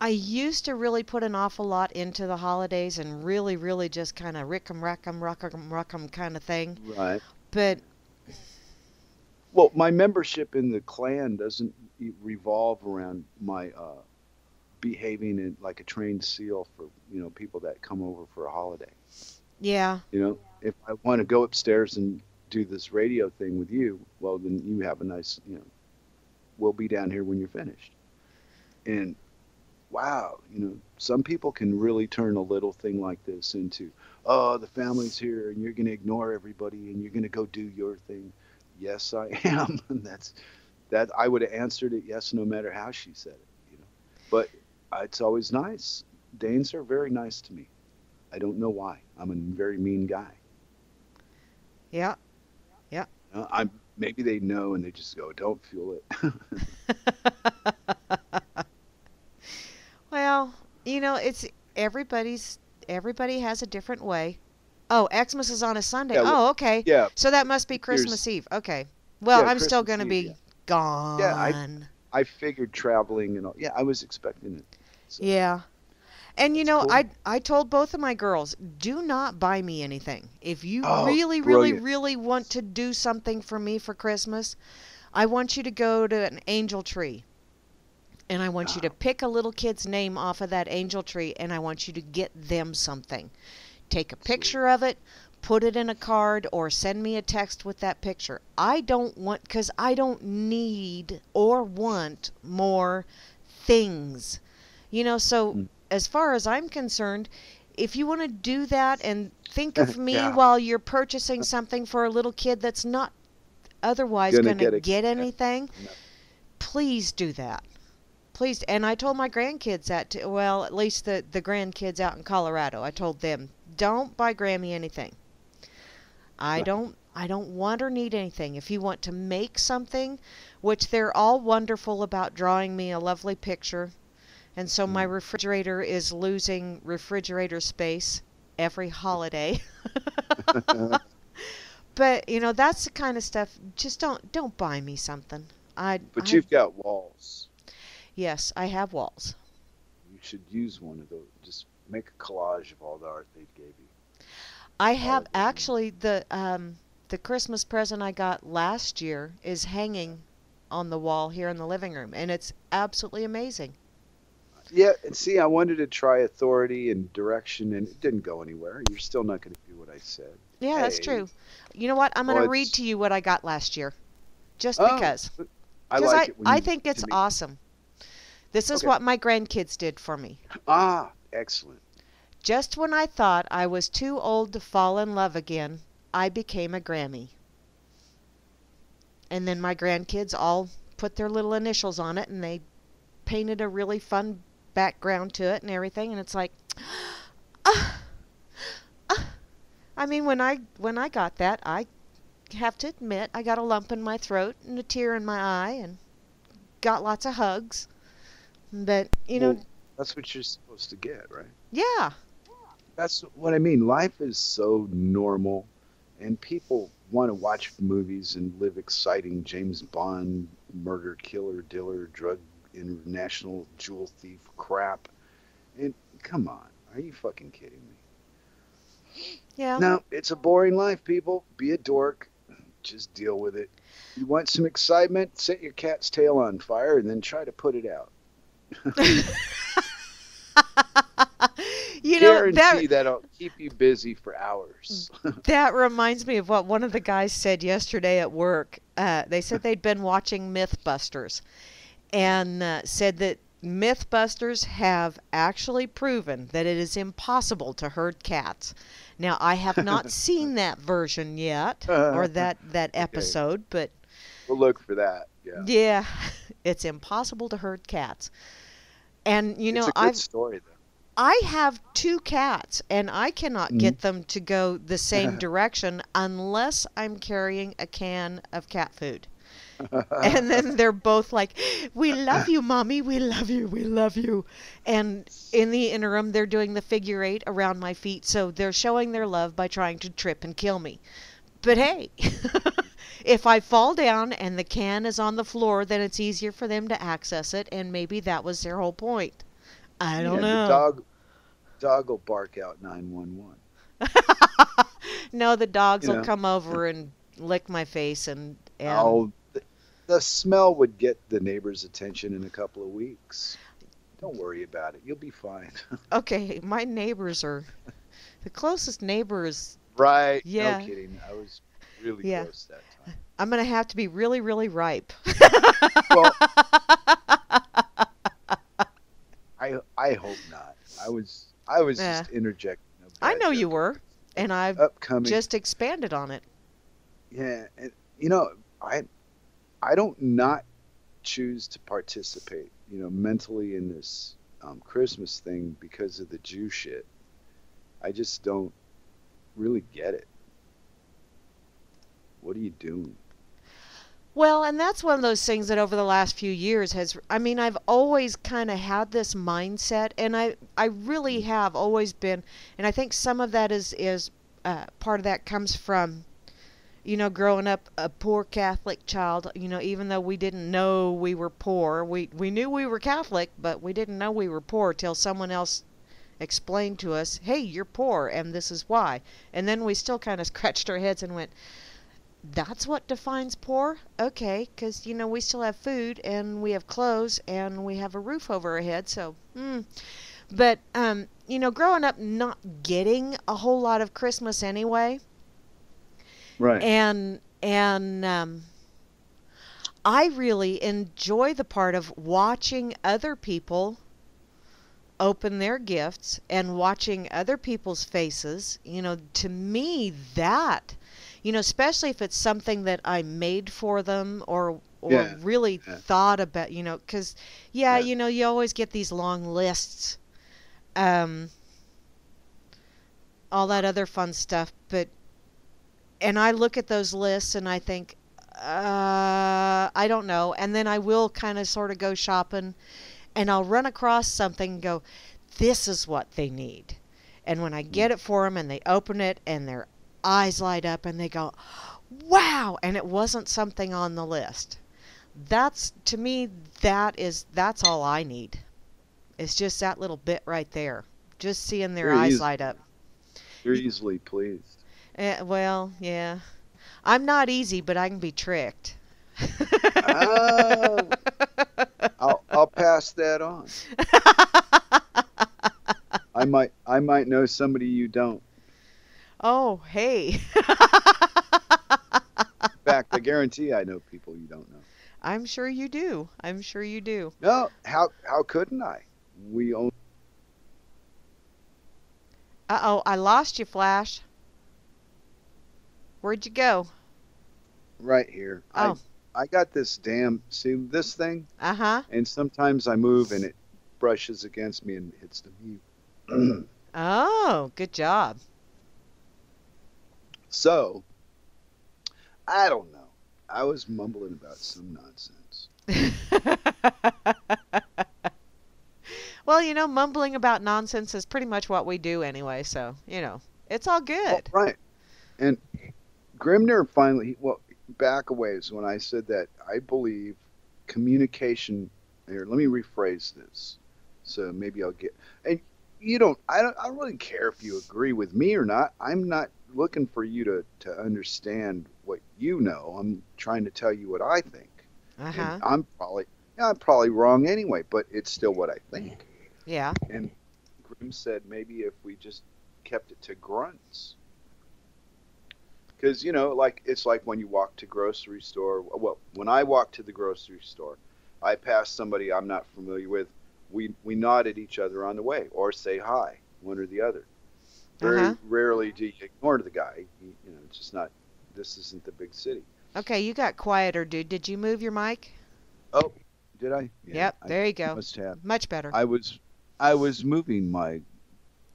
I used to really put an awful lot into the holidays and really, really just kind of rick 'em, rack 'em, rock 'em, rock 'em kind of thing. right. But Well, my membership in the clan doesn't revolve around my uh, behaving in, like a trained seal for you know people that come over for a holiday. yeah, You know, if I want to go upstairs and do this radio thing with you, well, then you have a nice, you know, we'll be down here when you're finished. And wow, you know, some people can really turn a little thing like this into, oh, the family's here and you're going to ignore everybody and you're going to go do your thing. Yes, I am. and that's that. I would have answered it yes, no matter how she said it. You know, but it's always nice. Danes are very nice to me. I don't know why. I'm a very mean guy. Yeah. Uh, I'm maybe they know and they just go, don't fuel it. well, you know, it's everybody's everybody has a different way. Oh, Xmas is on a Sunday. Yeah, well- oh, okay. yeah, So that must be Christmas Eve. Okay. Well, Yeah, I'm still going to be yeah. gone. Yeah, I- I figured traveling and all. Yeah, I was expecting it. So, Yeah. And you know, cool. I I told both of my girls, do not buy me anything. If you Oh, really really brilliant. really want to do something for me for Christmas, I want you to go to an angel tree. And I want you to Oh. pick a little kid's name off of that angel tree and I want you to get them something. Take a Sweet. picture of it, put it in a card or send me a text with that picture. I don't want cuz I don't need or want more things. You know, so Mm. As far as I'm concerned, if you want to do that and think of me Yeah. while you're purchasing something for a little kid that's not otherwise Gonna get get anything, No. please do that. Please, and I told my grandkids that too. Well, at least the the grandkids out in Colorado. I told them, don't buy Grammy anything. I Right. don't I don't want or need anything. If you want to make something, which they're all wonderful about drawing me a lovely picture, and so my refrigerator is losing refrigerator space every holiday. but you know that's the kind of stuff. Just don't don't buy me something. I but I- you've got walls. yes, I have walls. You should use one of those. Just make a collage of all the art they gave you. I have actually the um the Christmas present I got last year is hanging on the wall here in the living room, and it's absolutely amazing. Yeah, and see, I wanted to try authority and direction, and it didn't go anywhere. You're still not going to do what I said. Yeah, that's true. You know what? I'm going to read to you what I got last year, just Oh, because. I like it. When I think it's awesome. This is Okay. what my grandkids did for me. Ah, excellent. Just when I thought I was too old to fall in love again, I became a Grammy. And then my grandkids all put their little initials on it and they painted a really fun background to it and everything and it's like ah, ah. I mean when I when I got that I have to admit I got a lump in my throat and a tear in my eye and got lots of hugs. But you know, Well, that's what you're supposed to get, right? yeah, That's what I mean. Life is so normal, and people want to watch movies and live exciting James Bond, murder, killer, diller drug, international jewel thief crap. And come on, are you fucking kidding me? yeah. No, it's a boring life, people. Be a dork. Just deal with it. You want some excitement? Set your cat's tail on fire and then try to put it out. you know Guarantee that that'll keep you busy for hours. that reminds me of what one of the guys said yesterday at work. Uh, they said they'd been watching MythBusters, and uh, said that MythBusters have actually proven that it is impossible to herd cats. Now I have not seen that version yet, or that that episode, but we'll look for that. Yeah. yeah, it's impossible to herd cats. And you know, a good I've story though. I have two cats, and I cannot Mhm. get them to go the same direction unless I'm carrying a can of cat food. And then they're both like, "We love you, mommy. We love you. We love you." And in the interim, they're doing the figure eight around my feet, so they're showing their love by trying to trip and kill me. But hey, if I fall down and the can is on the floor, then it's easier for them to access it, and maybe that was their whole point. I don't Yeah, know. The dog, dog will bark out nine one one. no, the dogs You will know. come over and lick my face and and Oh, the, smell would get the neighbor's attention in a couple of weeks. Don't worry about it. You'll be fine. okay, my neighbors are the closest neighbors. right? Yeah. No kidding. I was really Yeah. close that time. I'm gonna have to be really, really ripe. Well, I I hope not. I was I was just interjecting. I know you were, and I've upcoming. just expanded on it. Yeah, and you know, I I don't not choose to participate, you know, mentally in this um, Christmas thing because of the Jew shit. I just don't really get it. What are you doing? Well, and that's one of those things that over the last few years has I mean, I've always kind of had this mindset and I I really have always been and I think some of that is is uh, part of that comes from you know growing up a poor Catholic child, you know, even though we didn't know we were poor, we we knew we were Catholic, but we didn't know we were poor till someone else explained to us, "Hey, you're poor and this is why." And then we still kind of scratched our heads and went, that's what defines poor? Okay, because, you know, we still have food and we have clothes and we have a roof over our head, so, hmm. But, um, you know, growing up not getting a whole lot of Christmas anyway, Right. and, and, um, I really enjoy the part of watching other people open their gifts and watching other people's faces. You know, to me, that, you know, especially if it's something that I made for them or or Yeah, really yeah. thought about, you know, because yeah, Yeah. you know, you always get these long lists, um, all that other fun stuff, but and I look at those lists and I think, uh, I don't know, and then I will kind of sort of go shopping, and I'll run across something and go, this is what they need, and when I get it for them and they open it and their eyes light up and they go, wow, and it wasn't something on the list. That's to me that is that's all I need. It's just that little bit right there. Just seeing their Very eyes easy. light up. You're easily pleased. Eh, well, yeah. I'm not easy, but I can be tricked. Oh. I'll I'll pass that on. I might I might know somebody you don't. oh, hey. In fact, I guarantee I know people you don't know. I'm sure you do. I'm sure you do. No, how how couldn't I? We own Uh oh, I lost you, Flash. Where'd you go? right here. Oh. I I got this damn see this thing, Uh huh. and sometimes I move and it brushes against me and hits the mute. Oh, good job. so I don't know. I was mumbling about some nonsense. Well, you know, mumbling about nonsense is pretty much what we do anyway, so, you know, it's all Well, good. right. And Grimner finally, well, back a ways when I said that I believe communication. Here, let me rephrase this, so maybe I'll get. And you don't. I don't. I don't really care if you agree with me or not. I'm not looking for you to to understand what you know. I'm trying to tell you what I think. Uh And huh. I'm probably. Yeah, I'm probably wrong anyway, but it's still what I think. Yeah. And Grim said maybe if we just kept it to grunts. Because, you know, like it's like when you walk to grocery store. Well, when I walk to the grocery store, I pass somebody I'm not familiar with. We, we nod at each other on the way or say hi, one or the other. Very Uh-huh. rarely do you ignore the guy. You, you know, it's just not, this isn't the big city. Okay, you got quieter, dude. Did you move your mic? Oh, did I? Yeah, yep, I there you go. must have. Much better. I was I was moving my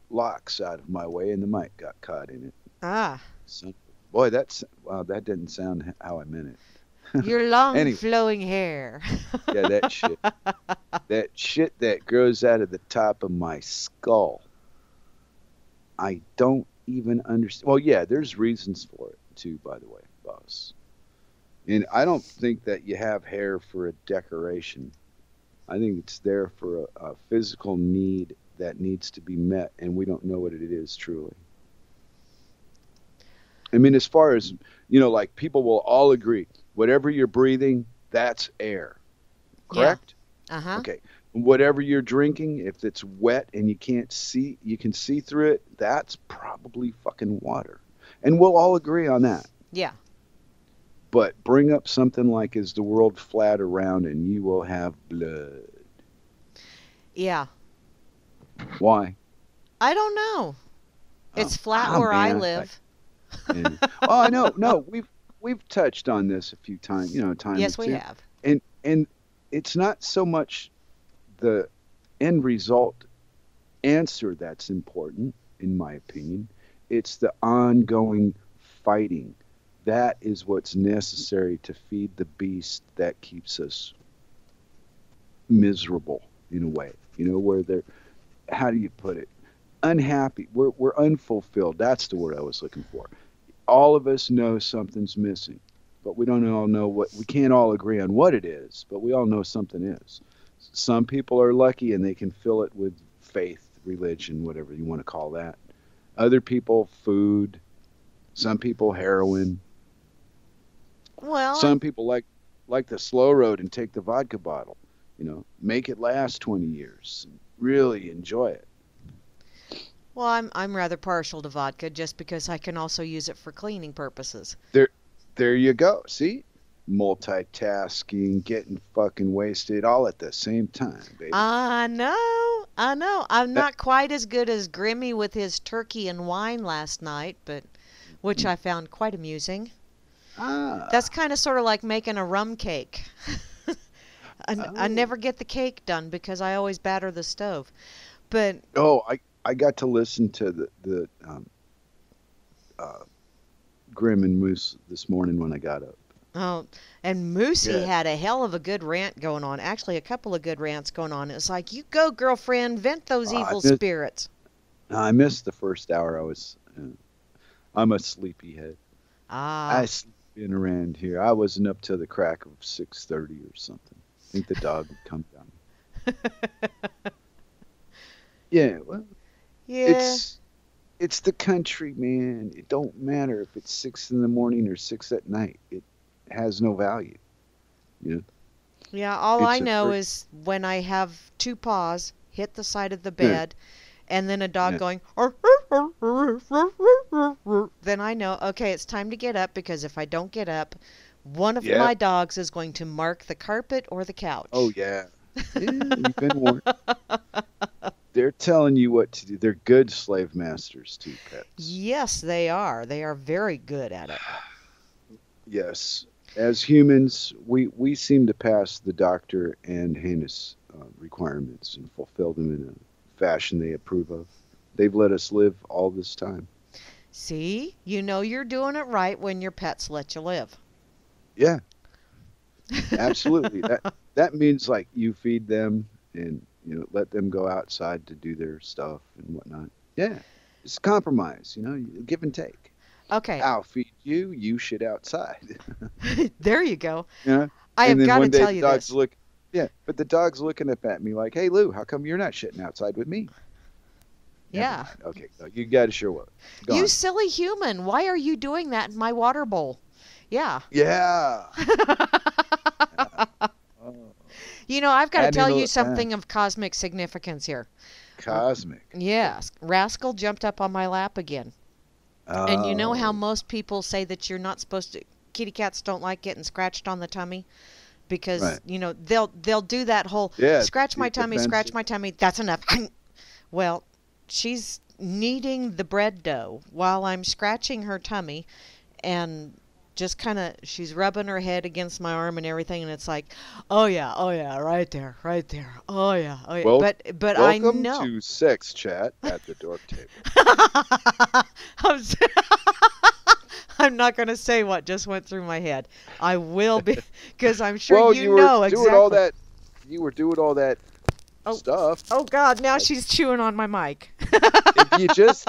locks out of my way and the mic got caught in it. Ah, So, boy, that's wow, that didn't sound how I meant it. your long Anyway. flowing hair. Yeah, that shit. that shit that grows out of the top of my skull. I don't even understand. Well, yeah, there's reasons for it too, by the way, boss. And I don't think that you have hair for a decoration. I think it's there for a, a physical need that needs to be met, and we don't know what it is truly. I mean, as far as, you know, like people will all agree, whatever you're breathing, that's air. Yeah. Correct? Uh huh. Okay. Whatever you're drinking, if it's wet and you can't see, you can see through it, that's probably fucking water. And we'll all agree on that. Yeah. But bring up something like is the world flat around and you will have blood. Yeah. Why? I don't know. It's Oh, flat oh, where I man, live. And, oh, I know. No, we've we've touched on this a few times, you know, time yes, we two. have. and and it's not so much the end result answer that's important in my opinion it's the ongoing fighting that is what's necessary to feed the beast that keeps us miserable in a way you know where they're how do you put it unhappy we're, we're unfulfilled that's the word i was looking for all of us know something's missing but we don't all know what we can't all agree on what it is but we all know something is. Some people are lucky and they can fill it with faith religion whatever you want to call that. Other people food. Some people heroin. Well, some people like like the slow road and take the vodka bottle you know make it last 20 years really enjoy it well, I'm I'm rather partial to vodka just because I can also use it for cleaning purposes. there there you go see multitasking getting fucking wasted all at the same time baby I know, I know. I'm That- not quite as good as Grimmy with his turkey and wine last night, but which I found quite amusing. ah, That's kind of sort of like making a rum cake. I, Oh. never get the cake done because I always batter the stove. But Oh, I I got to listen to the the um, uh, Grim and Moose this morning when I got up. oh, and Moosey Yeah. had a hell of a good rant going on. Actually, a couple of good rants going on. It's like, you go, girlfriend, vent those I evil missed- spirits. I missed the first hour. I was uh, I'm a sleepyhead. Ah, I sleep in around here. I wasn't up till the crack of six thirty or something. I think the dog would come down. Yeah, well, yeah. it's it's the country, man. It don't matter if it's six in the morning or six at night. It has no value. Yeah, Yeah, all It's I know is when I have two paws hit the side of the Yeah. bed and then a dog Yeah. going then I know okay, it's time to get up because if I don't get up, one of Yeah. my dogs is going to mark the carpet or the couch. Oh yeah. yeah you've been warned. They're telling you what to do. They're good slave masters too, pets. Yes, they are. They are very good at it. Yes. As humans, we, we seem to pass the doctor and heinous uh, requirements and fulfill them in a fashion they approve of. They've let us live all this time. See? You know you're doing it right when your pets let you live. Yeah, absolutely. that that means like you feed them and You know, let them go outside to do their stuff and whatnot. Yeah, it's compromise. You know, give and take. Okay, I'll feed you. You shit outside. there you go. Yeah. I and have got to tell the you dog's this. look. Yeah, but the dog's looking up at me like, "Hey, Lou, how come you're not shitting outside with me?" Yeah. Okay, no, you got to show up. Go You on. silly human, why are you doing that in my water bowl? Yeah. Yeah. Oh, You know, I've got to tell you little- something of cosmic significance here. cosmic. Yes, Rascal jumped up on my lap again. And you know how Oh, most people say that you're not supposed to kitty cats don't like getting scratched on the tummy because Right. you know they'll they'll do that whole Yeah, scratch my tummy, scratch my tummy. That's enough. well, she's kneading the bread dough while I'm scratching her tummy and just kind of she's rubbing her head against my arm and everything and it's like oh yeah oh yeah right there right there oh yeah oh yeah Well, but but i know Welcome to sex chat at the dork table. I'm, I'm not going to say what just went through my head. I will be because I'm sure well, you, you, know doing exactly. all that. You were doing all that Oh. stuff. Oh God! Now she's chewing on my mic. If you just,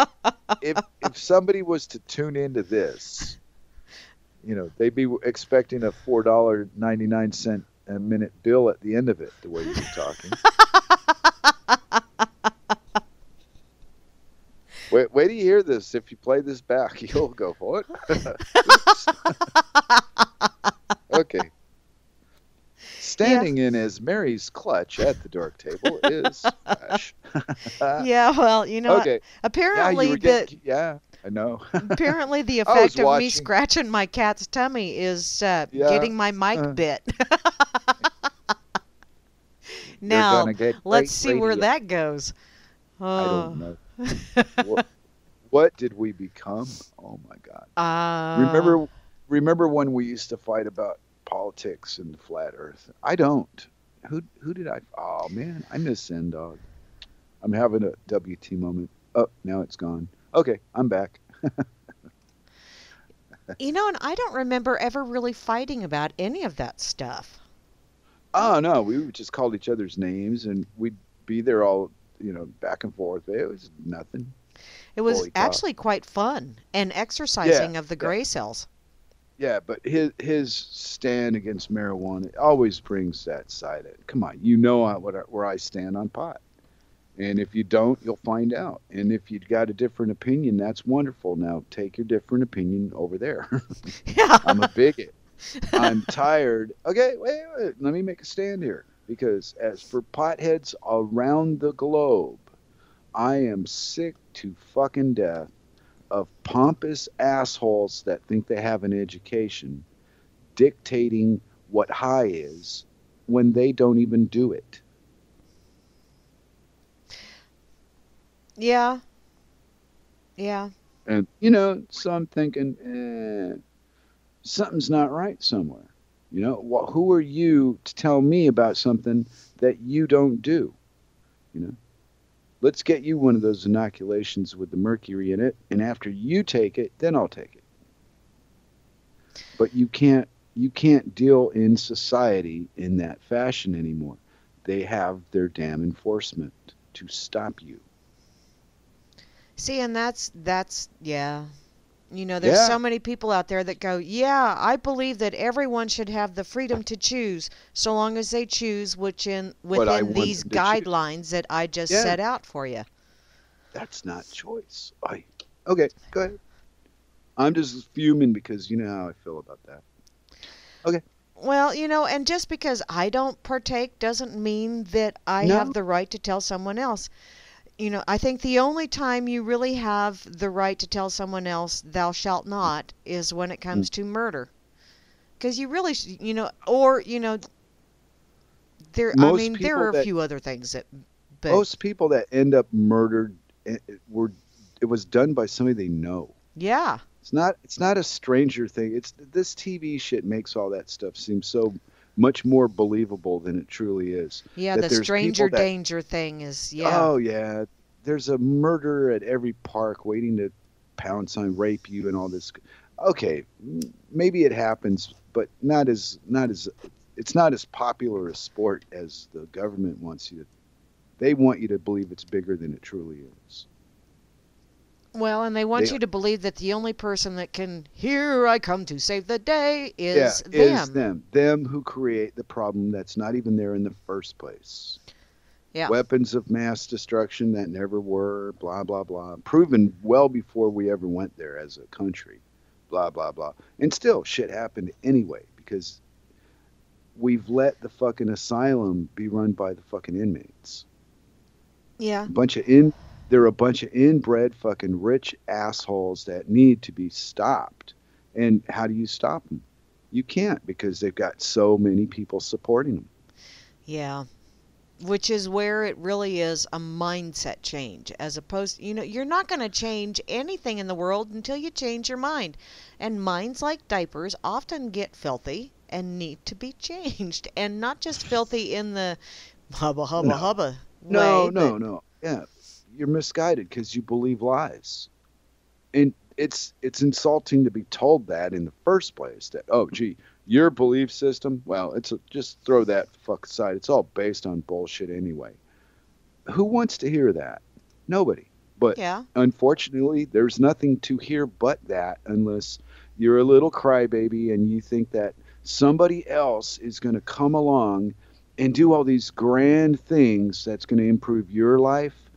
if if somebody was to tune into this, you know, they'd be expecting a four dollar ninety nine cent a minute bill at the end of it. The way you're talking. Wait, wait till you hear this. If you play this back, you'll go, what? Okay. Standing in as Mary's clutch at the dork table is Flash. yeah. Well, you know. okay. Yeah, Apparently were the getting, yeah, I know. apparently the effect of me scratching my cat's tummy is uh, Yeah, getting my mic uh. bit. Now let's see where that goes. I Oh. don't know. what, what did we become? Oh my God! Uh, remember, remember when we used to fight about politics and the flat Earth? I don't. Who who did I? Oh man, I miss Send Dog. I'm having a WT moment. Oh, now it's gone. Okay, I'm back. You know, and I don't remember ever really fighting about any of that stuff. Oh no, we would just call each other's names and we'd be there all, you know, back and forth. It was nothing. It was Holy cow. actually quite fun and exercising of the yeah. gray cells. Yeah, but his his stand against marijuana always brings that side. Of, come on, you know I- what I- where I stand on pot, and if you don't, you'll find out. And if you've got a different opinion, that's wonderful. Now take your different opinion over there. Yeah. I'm a bigot. I'm tired. Okay, wait, wait. Let me make a stand here. Because as for potheads around the globe, I am sick to fucking death of pompous assholes that think they have an education dictating what high is when they don't even do it. Yeah. Yeah. And, you know, so I'm thinking, eh, something's not right somewhere. You know, well, who are you to tell me about something that you don't do? You know, let's get you one of those inoculations with the mercury in it, and after you take it, then I'll take it. But you can't, you can't deal in society in that fashion anymore. They have their damn enforcement to stop you. See, and that's that's yeah. You know, there's Yeah. so many people out there that go, "Yeah, I believe that everyone should have the freedom to choose, so long as they choose which in within these to choose." guidelines that I just Yeah. set out for you." That's not choice. I okay, go ahead. I'm just fuming because you know how I feel about that. Okay. Well, you know, and just because I don't partake doesn't mean that I No. have the right to tell someone else. You know, I think the only time you really have the right to tell someone else "thou shalt not" is when it comes to murder. Because you really, sh- you know, or you know, there. I mean, there are a that- few other things that, but Most people that end up murdered eh, eh, were it was done by somebody they know. yeah, It's not it's not a stranger thing. It's this TV shit makes all that stuff seem so much more believable than it truly is. yeah, that the stranger that- danger thing is yeah. Oh yeah, there's a murderer at every park waiting to pounce on, rape you, and all this. Okay, maybe it happens, but not as not as it's not as popular a sport as the government wants you to They want you to believe it's bigger than it truly is. Well, and they want They- you to believe that the only person that can here I come to save the day is yeah, them. is them. Them who create the problem that's not even there in the first place. Yeah. Weapons of mass destruction that never were, blah, blah, blah. Proven well before we ever went there as a country, blah, blah, blah. And still, shit happened anyway because we've let the fucking asylum be run by the fucking inmates. Yeah. A bunch of in. They're a bunch of inbred fucking rich assholes that need to be stopped. And how do you stop them? You can't because they've got so many people supporting them. Yeah. Which is where it really is a mindset change as opposed you know, you're not going to change anything in the world until you change your mind. And minds like diapers often get filthy and need to be changed and not just filthy in the hubba hubba No. hubba No, way, no, no. Yeah, you're misguided because you believe lies, and it's it's insulting to be told that in the first place. That oh, gee, your belief system. Well, it's a, just throw that fuck aside. It's all based on bullshit anyway. Who wants to hear that? Nobody. But Yeah. unfortunately, there's nothing to hear but that unless you're a little crybaby and you think that somebody else is going to come along and do all these grand things that's going to improve your life,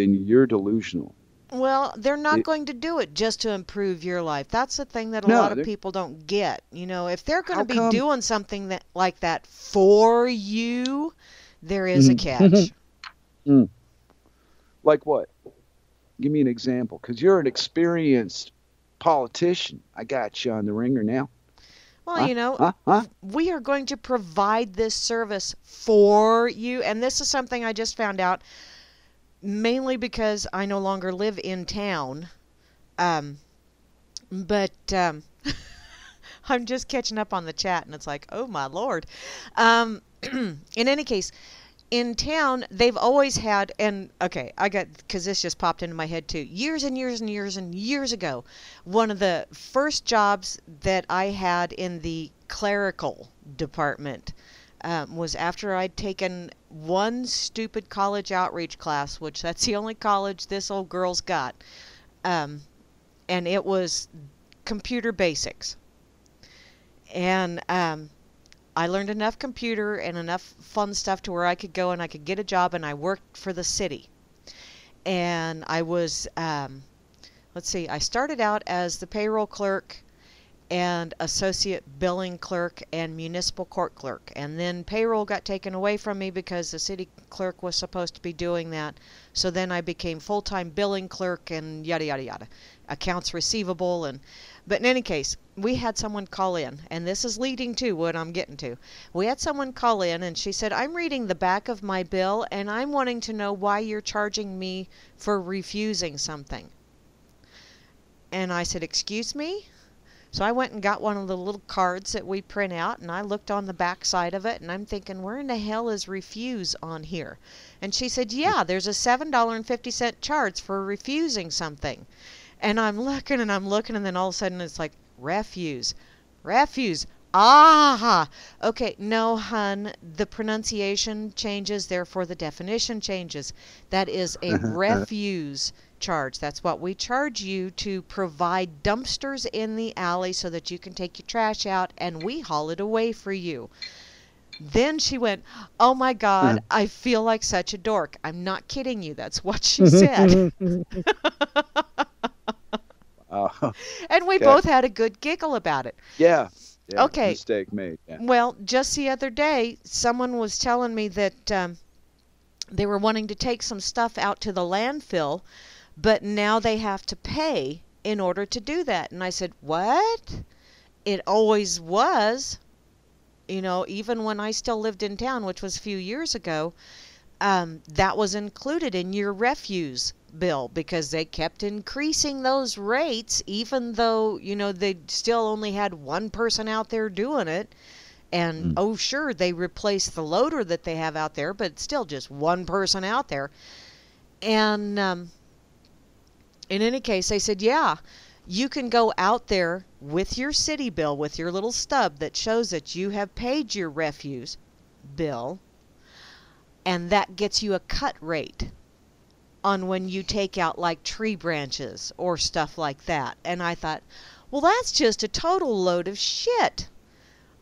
then you're delusional. Well, they're not It- going to do it just to improve your life. That's the thing that a No, lot of people don't get. You know, if they're going to be come- doing something that like that for you, there is a mm. catch. Mm. Like what? Give me an example, because you're an experienced politician. I got you on the ringer now. Well, you know, Huh? Huh? we are going to provide this service for you. And this is something I just found out mainly because I no longer live in town. Um, but um, I'm just catching up on the chat, and it's like, oh my lord. Um, in any case, in town, they've always had, and okay, I got, because this just popped into my head too. Years and years and years and years ago, one of the first jobs that I had in the clerical department um, was after I'd taken one stupid college outreach class, which that's the only college this old girl's got. Um, and it was computer basics. And um, I learned enough computer and enough fun stuff to where I could go and I could get a job, and I worked for the city. And I was, um, let's see, I started out as the payroll clerk and associate billing clerk and municipal court clerk. And then payroll got taken away from me because the city clerk was supposed to be doing that. So then I became full time billing clerk and yada yada yada. Accounts receivable and but in any case, we had someone call in, and this is leading to what I'm getting to. We had someone call in, and she said, I'm reading the back of my bill, and I'm wanting to know why you're charging me for refusing something. And I said, Excuse me? So I went and got one of the little cards that we print out, and I looked on the back side of it, and I'm thinking, where in the hell is refuse on here? And she said, Yeah, there's a $7.50 charge for refusing something. And I'm looking and I'm looking, and then all of a sudden it's like, refuse, refuse. Ah, ha. okay. No, hun, the pronunciation changes, therefore the definition changes. That is a refuse charge. That's what we charge you to provide dumpsters in the alley so that you can take your trash out and we haul it away for you. Then she went, Oh my God, I feel like such a dork. I'm not kidding you. That's what she said. Uh, and we Okay. both had a good giggle about it. yeah. yeah. Okay. Mistake made. Yeah. Well, just the other day, someone was telling me that um, they were wanting to take some stuff out to the landfill, but now they have to pay in order to do that. And I said, What? It always was. You know, even when I still lived in town, which was a few years ago, um, that was included in your refuse bill because they kept increasing those rates, even though, you know, they still only had one person out there doing it. And Mm. oh, sure, they replaced the loader that they have out there, but it's still just one person out there. And um, in any case, they said, yeah, you can go out there with your city bill, with your little stub that shows that you have paid your refuse bill. and that gets you a cut rate on when you take out like tree branches or stuff like that. And I thought, well, that's just a total load of shit.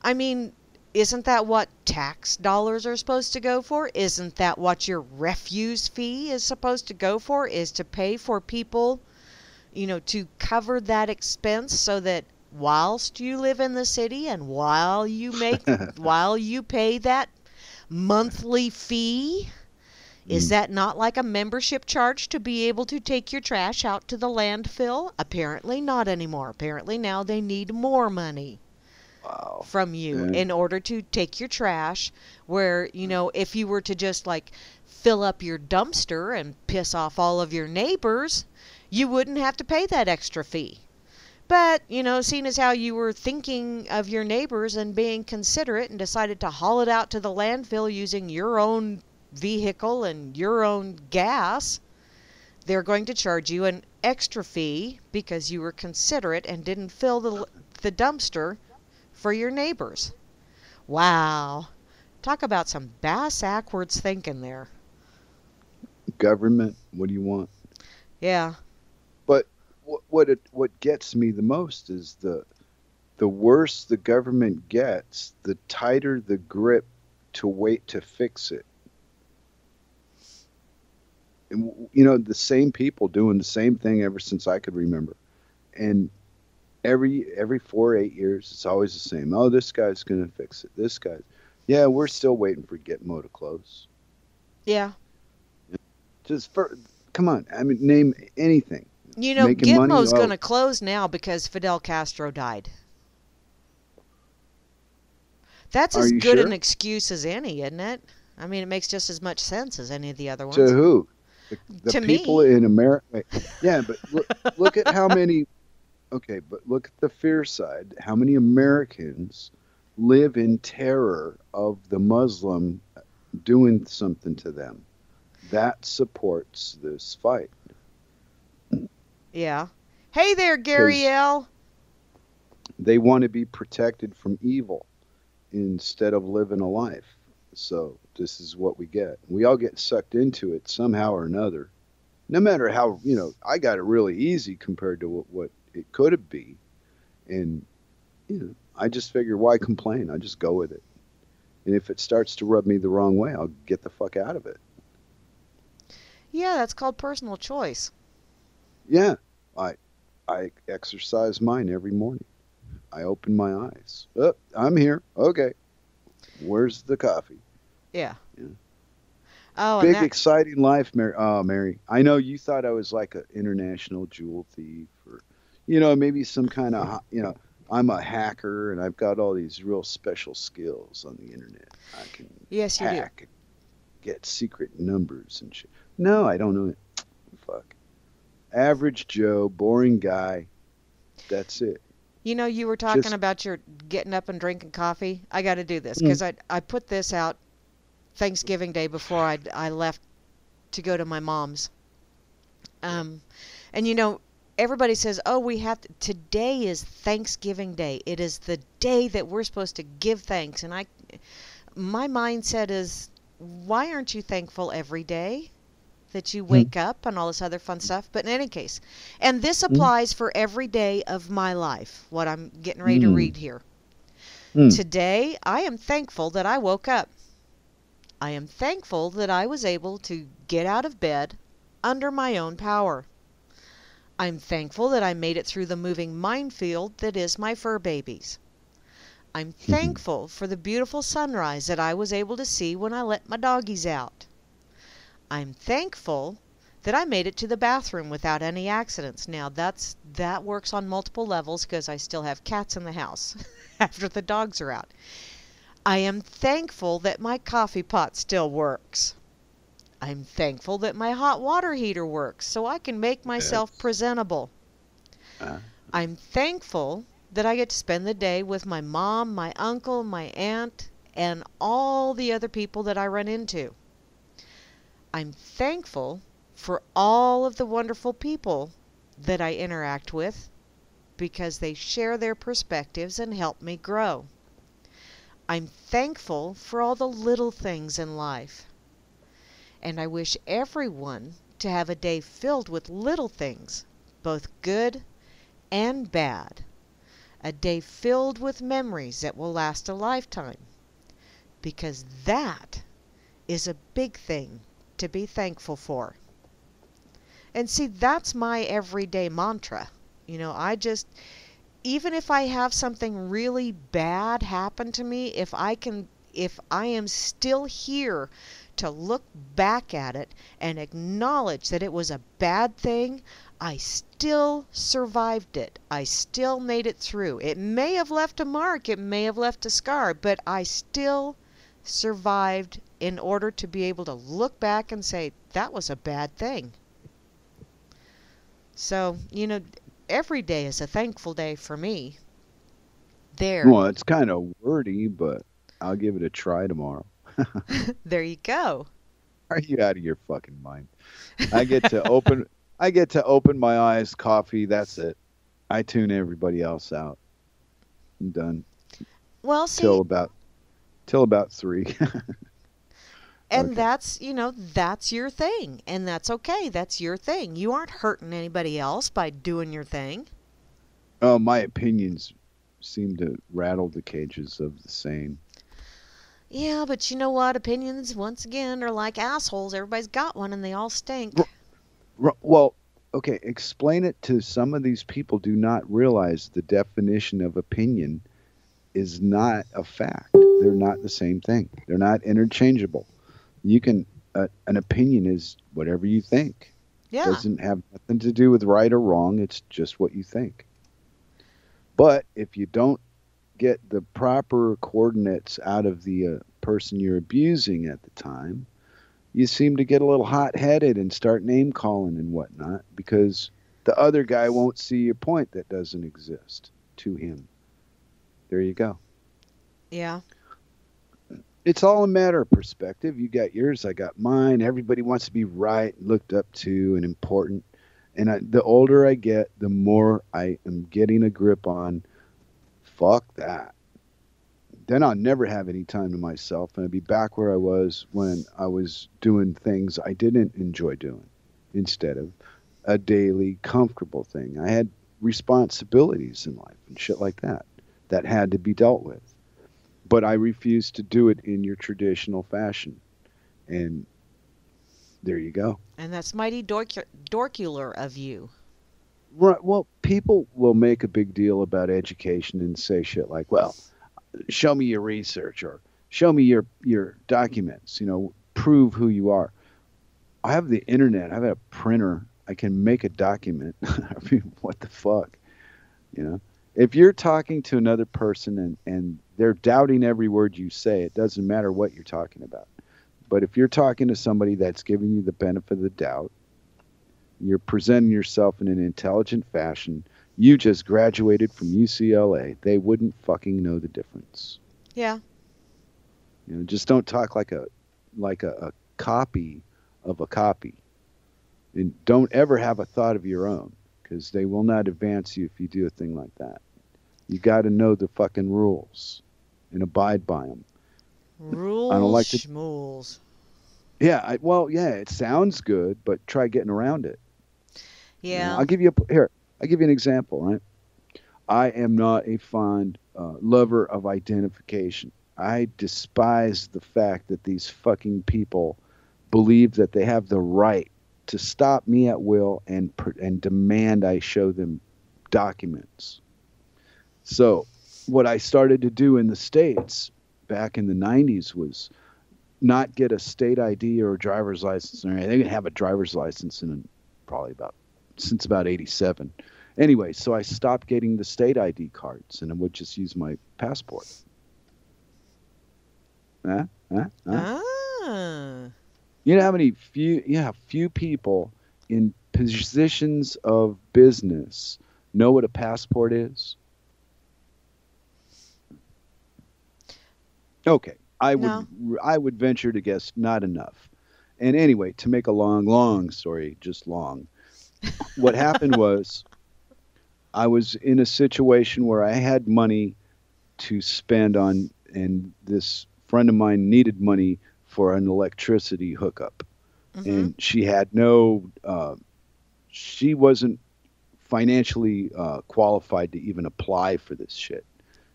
I mean, isn't that what tax dollars are supposed to go for? Isn't that what your refuse fee is supposed to go for? Is to pay for people, you know, to cover that expense so that whilst you live in the city and while you make while you pay that monthly fee, is Mm. that not like a membership charge to be able to take your trash out to the landfill? Apparently not anymore. Apparently now they need more money Wow. from you Yeah. in order to take your trash where you know if you were to just like fill up your dumpster and piss off all of your neighbors you wouldn't have to pay that extra fee but you know seeing as how you were thinking of your neighbors and being considerate and decided to haul it out to the landfill using your own vehicle and your own gas they're going to charge you an extra fee because you were considerate and didn't fill the the dumpster for your neighbors. Wow. Talk about some bass backwards thinking there. Government. What do you want? Yeah. But what what it what gets me the most is the the worse the government gets, the tighter the grip to wait to fix it. And, you know, the same people doing the same thing ever since I could remember. And every every four eight years, it's always the same. Oh, this guy's gonna fix it. This guy's, yeah, we're still waiting for Gitmo to close. Yeah. Just for, come on, I mean, name anything. You know, Making money? Gitmo's Oh. going to close now because Fidel Castro died. That's Are as good sure? an excuse as any, isn't it? I mean, it makes just as much sense as any of the other ones. To who? The, the To people me. in America. Yeah, but look, look at how many. Okay, but look at the fear side. How many Americans live in terror of the Muslim doing something to them? That supports this fight. Yeah. Hey there, Gary L. They want to be protected from evil instead of living a life. So this is what we get. We all get sucked into it somehow or another. No matter how, you know, I got it really easy compared to what, what it could be. And, you know, I just figure why complain? I just go with it. And if it starts to rub me the wrong way, I'll get the fuck out of it. Yeah, that's called personal choice. Yeah, I I exercise mine every morning. I open my eyes. Oh, I'm here. Okay. Where's the coffee? Yeah. Yeah. Oh, Big that, exciting life, Mary. Oh, Mary. I know you thought I was like an international jewel thief, you know, maybe some kind of you know, I'm a hacker and I've got all these real special skills on the internet. I can yes, you hack, and get secret numbers and shit. No, I don't know it. Fuck. Average Joe, boring guy. That's it. You know, you were talking Just- about your getting up and drinking coffee. I got to do this Mm. because I I put this out Thanksgiving Day before I I left to go to my mom's. Um, and you know, everybody says, "Oh, we have to, today is Thanksgiving Day. It is the day that we're supposed to give thanks." And I, my mindset is, why aren't you thankful every day? That you wake up and all this other fun stuff. But in any case, and this applies for every day of my life, what I'm getting ready to Mm. read here. Hmm. Today, I am thankful that I woke up. I am thankful that I was able to get out of bed under my own power. I'm thankful that I made it through the moving minefield that is my fur babies. I'm mm-hmm. thankful for the beautiful sunrise that I was able to see when I let my doggies out. I'm thankful that I made it to the bathroom without any accidents. Now that's that works on multiple levels because I still have cats in the house after the dogs are out. I am thankful that my coffee pot still works. I'm thankful that my hot water heater works so I can make myself Yes. presentable. Uh, I'm thankful that I get to spend the day with my mom, my uncle, my aunt, and all the other people that I run into. I'm thankful for all of the wonderful people that I interact with because they share their perspectives and help me grow. I'm thankful for all the little things in life And I wish everyone to have a day filled with little things, both good and bad. A day filled with memories that will last a lifetime. Because that is a big thing to be thankful for. And see, that's my everyday mantra. You know, I just, even if I have something really bad happen to me, if I can, if I am still here to look back at it and acknowledge that it was a bad thing, I still survived it. I still made it through. It may have left a mark, it may have left a scar, but I still survived in order to be able to look back and say, that was a bad thing. So, you know, every day is a thankful day for me. There. Well, it's kind of wordy, but I'll give it a try tomorrow. there you go. Are you out of your fucking mind? I get to open I get to open my eyes, coffee, that's it. I tune everybody else out. I'm done. Well, see, till about till about 3. and okay. that's, you know, that's your thing, and that's okay. That's your thing. You aren't hurting anybody else by doing your thing. Oh, my opinions seem to rattle the cages of the sane. Yeah, but you know what? Opinions, once again, are like assholes. Everybody's got one, and they all stink. Well, okay, explain it to some of these people do not realize the definition of opinion is not a fact. They're not the same thing. They're not interchangeable. You can uh, an opinion is whatever you think. Yeah. Doesn't have nothing to do with right or wrong. It's just what you think. But if you don't get the proper coordinates out of the uh, person you're abusing at the time, you seem to get a little hot headed and start name calling and whatnot because the other guy won't see your point that doesn't exist to him. There you go. Yeah. It's all a matter of perspective. You got yours, I got mine. Everybody wants to be right, looked up to, and important. And I, the older I get, the more I am getting a grip on fuck that then I'll never have any time to myself, and I'd be back where I was when I was doing things I didn't enjoy doing instead of a daily comfortable thing. I had responsibilities in life and shit like that that had to be dealt with. But I refused to do it in your traditional fashion. And there you go. And that's mighty dork- dorkular of you. Right. Well, people will make a big deal about education and say shit like, well, show me your research or show me your your documents you know prove who you are. I have the internet i have a printer i can make a document. I mean what the fuck you know? If you're talking to another person and and they're doubting every word you say it doesn't matter what you're talking about. But if you're talking to somebody that's giving you the benefit of the doubt you're presenting yourself in an intelligent fashion you just graduated from UCLA. They wouldn't fucking know the difference. Yeah. You know, just don't talk like a like a, a copy of a copy. And don't ever have a thought of your own because they will not advance you if you do a thing like that. You got to know the fucking rules and abide by them. Rules, I don't like to, schmools. Yeah, I, well, yeah, it sounds good, but try getting around it. Yeah. You know, I'll give you a here. I'll give you an example, right? I am not a fond uh, lover of identification. I despise the fact that these fucking people believe that they have the right to stop me at will and and demand I show them documents. So, what I started to do in the states back in the 90s was not get a state ID or a driver's license or anything. They didn't have a driver's license in probably about since about 87. Anyway, so I stopped getting the state ID cards and I would just use my passport. Huh? Huh? Huh? Ah. You know how many few yeah, few people in positions of business know what a passport is? Okay. I would. I would venture to guess not enough. And anyway, to make a long, long story just long, what happened was I was in a situation where I had money to spend on, and this friend of mine needed money for an electricity hookup. Mm-hmm. and she had no uh, she wasn't financially uh, qualified to even apply for this shit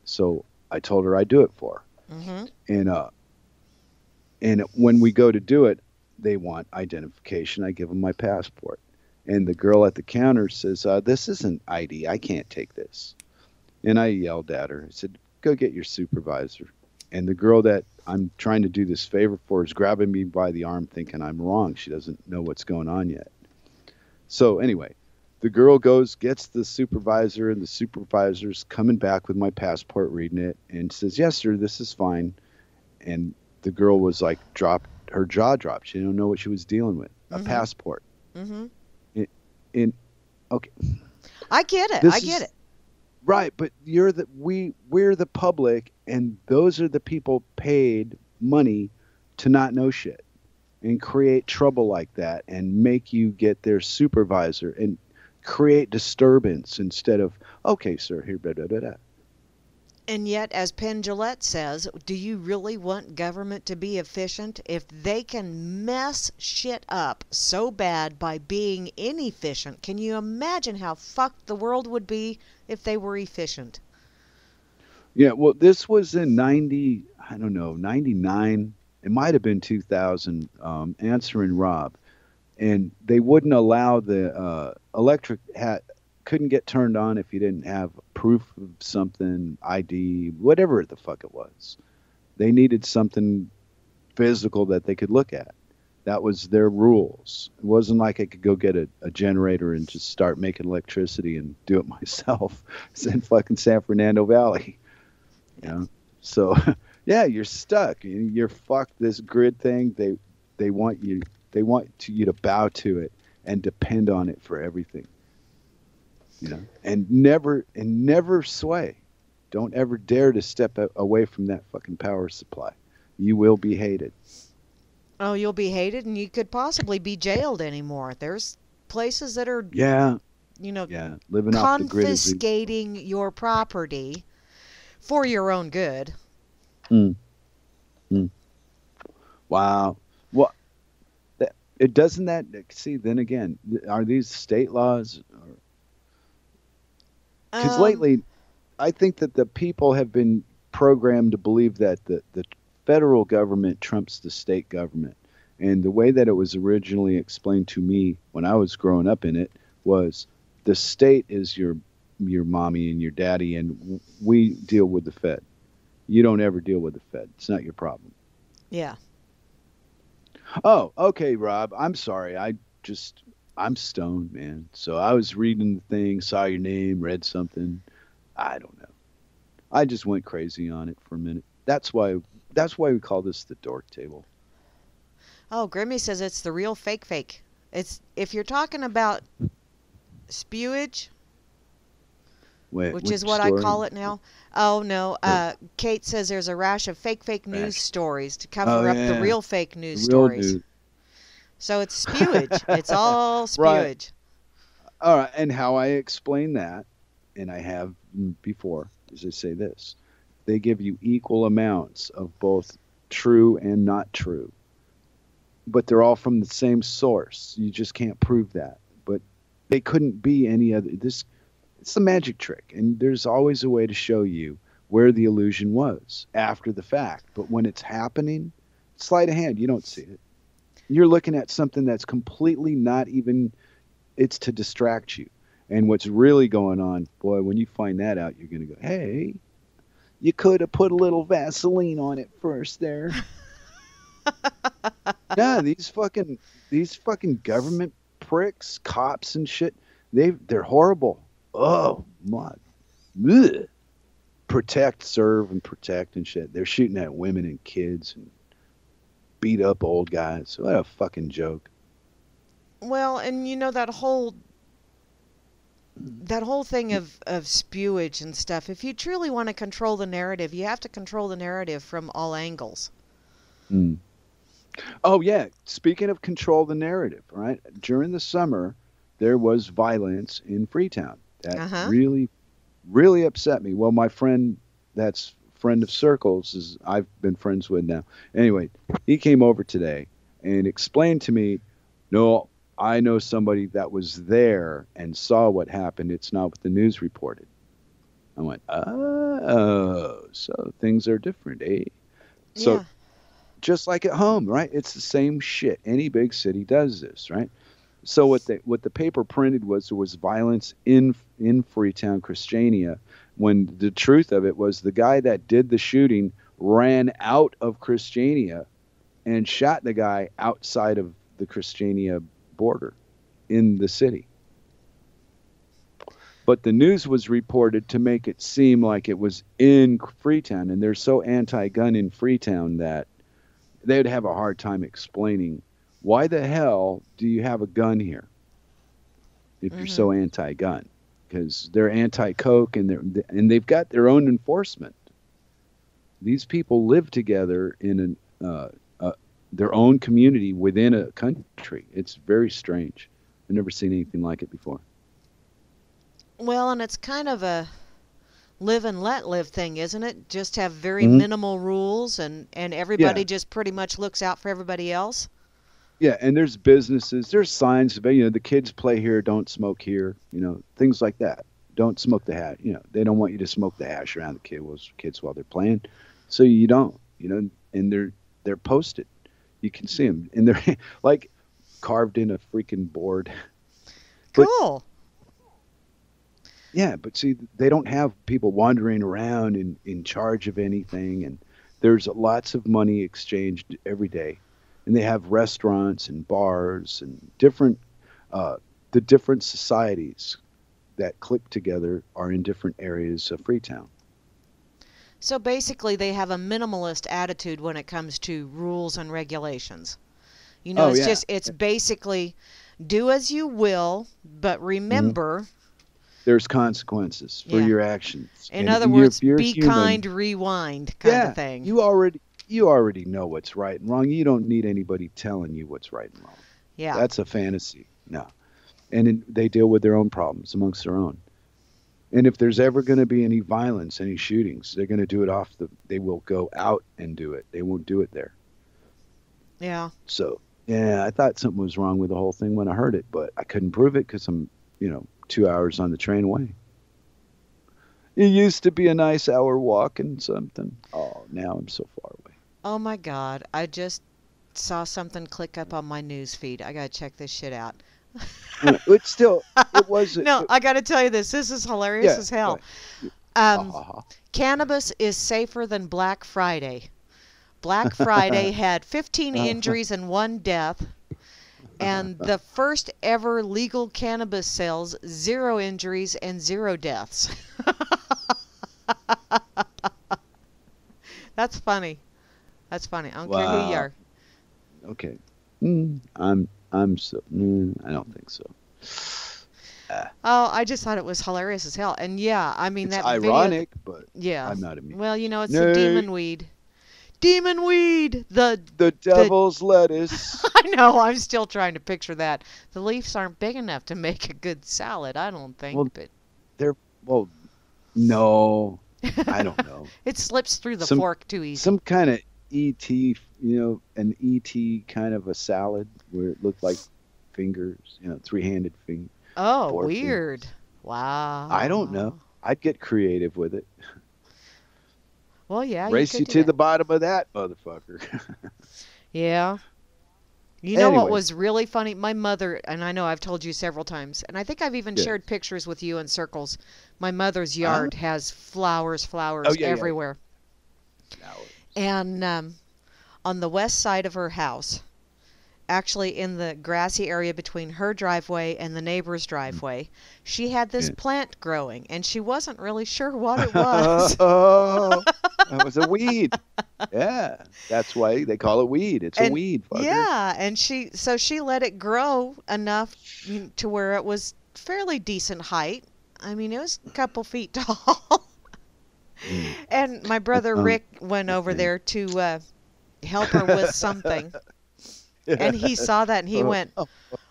so i told her i'd do it for her Mm-hmm. and uh and when we go to do it they want identification i give them my passport and the girl at the counter says uh, this isn't id i can't take this. And i yelled at her. I said go get your supervisor. And the girl that i'm trying to do this favor for is grabbing me by the arm thinking i'm wrong. She doesn't know what's going on yet. So anyway the girl goes gets the supervisor and the supervisor's coming back with my passport reading it and says yes sir this is fine. And the girl was like dropped her jaw dropped. She didn't know what she was dealing with. A Mhm. passport. Mm-hmm. In okay I get it. This I get is- it. right but you're the we we're the public and those are the people paid money to not know shit and create trouble like that and make you get their supervisor and create disturbance instead of okay sir here da, da, da, da. And yet, as Penn Jillette says, do you really want government to be efficient? If they can mess shit up so bad by being inefficient, can you imagine how fucked the world would be if they were efficient? Yeah, well, this was in 90, I don't know, 99. It might have been 2000, um, answering Rob. And they wouldn't allow the uh, electric hat, couldn't get turned on if you didn't have proof of something, ID, whatever the fuck it was. They needed something physical that they could look at. That was their rules. It wasn't like I could go get a, a generator and just start making electricity and do it myself. It's in fucking San Fernando Valley know so yeah you're stuck You- you're fucked this grid thing they they want you they want to, you to bow to it and depend on it for everything you know and never and never sway. Don't ever dare to step away from that fucking power supply. You will be hated. Oh, you'll be hated and you could possibly be jailed anymore. There's places that are, yeah. you know, yeah. Living off the grid confiscating your property for your own good. Mm. Mm. wow. Well that, it doesn't that see then again are these state laws because Um, lately i think that the people have been programmed to believe that the, the federal government trumps the state government and the way that it was originally explained to me when i was growing up in it was the state is your your mommy and your daddy and we deal with the fed you don't ever deal with the fed it's not your problem Yeah. Oh, okay, Rob. I'm sorry. I just I'm stoned, man. So I was reading the thing, saw your name, read something. I don't know. I just went crazy on it for a minute. That's why that's why we call this the dork table. Oh, Grimmy says it's the real fake fake. It's if you're talking about spewage, Wait, which is what I call it now. Oh no, uh, Kate says there's a rash of fake fake news Rash. stories to cover Oh, up yeah. the real fake news Real stories. dude. So it's spewage. it's all spewage. Right. All right, and how I explain that, and I have before, is I say this: they give you equal amounts of both true and not true, but they're all from the same source. You just can't prove that. But they couldn't be any other. This it's the magic trick, and there's always a way to show you where the illusion was after the fact. But when it's happening, sleight of hand, you don't see it. You're looking at something that's completely not even it's to distract you. And what's really going on, boy, when you find that out, you're going to go, hey, you could have put a little Vaseline on it first there. nah these fucking these fucking government pricks, cops and shit, they they're horrible. Oh my, Ugh. protect, serve, and protect and shit. They're shooting at women and kids and beat up old guys. What a fucking joke. Well, and you know that whole that whole thing of of spewage and stuff. If you truly want to control the narrative, you have to control the narrative from all angles. Mm. Oh yeah. Speaking of control the narrative, right? During the summer, there was violence in Freetown. That Uh-huh. really, really upset me. Well, my friend, that's friend of Circles, is I've been friends with now. Anyway, he came over today and explained to me No, I know somebody that was there and saw what happened. It's not what the news reported. I went, oh, so things are different, eh? So yeah. just like at home, right? It's the same shit. Any big city does this, right? So what the what the paper printed was there was violence in in Freetown, Christiania, when the truth of it was the guy that did the shooting ran out of Christiania and shot the guy outside of the Christiania border in the city. But the news was reported to make it seem like it was in Freetown, and they're so anti gun in Freetown that they'd have a hard time explaining why the hell do you have a gun here if you're mm-hmm. so anti gun? Because they're anti coke and they're and they've got their own enforcement. These people live together in an uh, uh, their own community within a country. It's very strange. I've never seen anything like it before. Well, and it's kind of a live and let live thing, isn't it? Just have very Mhm. minimal rules and and everybody just pretty much looks out for everybody else. Yeah, and there's businesses, there's signs, but you know, the kids play here, don't smoke here, you know, things like that. Don't smoke the hat. You know, they don't want you to smoke the hash around the kid, kids while they're playing, so you don't. You know, and they're they're posted. You can see them, and they're like carved in a freaking board. But- Cool. Yeah, but see, they don't have people wandering around in, in charge of anything, and there's lots of money exchanged every day, and they have restaurants and bars and different, uh, the different societies that click together are in different areas of Freetown. So basically, they have a minimalist attitude when it comes to rules and regulations. You know, Oh, it's yeah. just it's basically do as you will, but Mm-hmm. remember, There's consequences for Yeah. your actions. in And other words, you're be human- kind, rewind kind yeah, of thing. You already you already know what's right and wrong. You don't need anybody telling you what's right and wrong. yeah. That's a fantasy. No. And they deal with their own problems amongst their own. And if there's ever going to be any violence, any shootings, they're going to do it off the. They will go out and do it. They won't do it there. yeah. So yeah, I thought something was wrong with the whole thing when I heard it, but I couldn't prove it because I'm, you know, two hours on the train away. It used to be a nice hour walk and something. Oh, now I'm so far away. Oh my God! I just saw something click up on my news feed. I gotta check this shit out. Uh, It still, it was. No, it- I gotta tell you this. This is hilarious Yeah, as hell. Um. Cannabis is safer than Black Friday. Black Friday had 15 Uh-huh. injuries and one death. And the first ever legal cannabis sales, zero injuries and zero deaths. That's funny. That's funny. I don't care who you are. Okay. Mm, I'm I'm so mm, I don't think so. Oh, I just thought it was hilarious as hell. And yeah, I mean It's that video- ironic, but yeah. I'm not immune. Well, you know, it's No. the demon weed. Demon weed. The The devil's lettuce. I know. I'm still trying to picture that. The leaves aren't big enough to make a good salad. I don't think. Well, but they're Well, no, I don't know. it slips through the Some- fork too easy. Some kind of ET, you know, an ET kind of a salad where it looked like fingers, you know, three-handed finger. Oh, weird. Wow. I don't know. I'd get creative with it. Well, yeah. Race you, you to do the bottom of that motherfucker. Yeah. You know what was really funny? My mother, and I know I've told you several times, and I think I've even Yeah. shared pictures with you in circles. My mother's Uh-huh. yard has flowers, flowers Oh, yeah, yeah. everywhere. And um, on the west side of her house, actually in the grassy area between her driveway and the neighbor's driveway, she had this Yeah. plant growing, and she wasn't really sure what it was. oh, that was a weed. Yeah, that's why they call it weed. It's a And- weed. Fucker. yeah, and she so she let it grow enough to where it was fairly decent height. I mean, it was a couple feet tall. Mm. and my brother Um, Rick went over there to uh, help her with something, and he saw that and he Uh, went,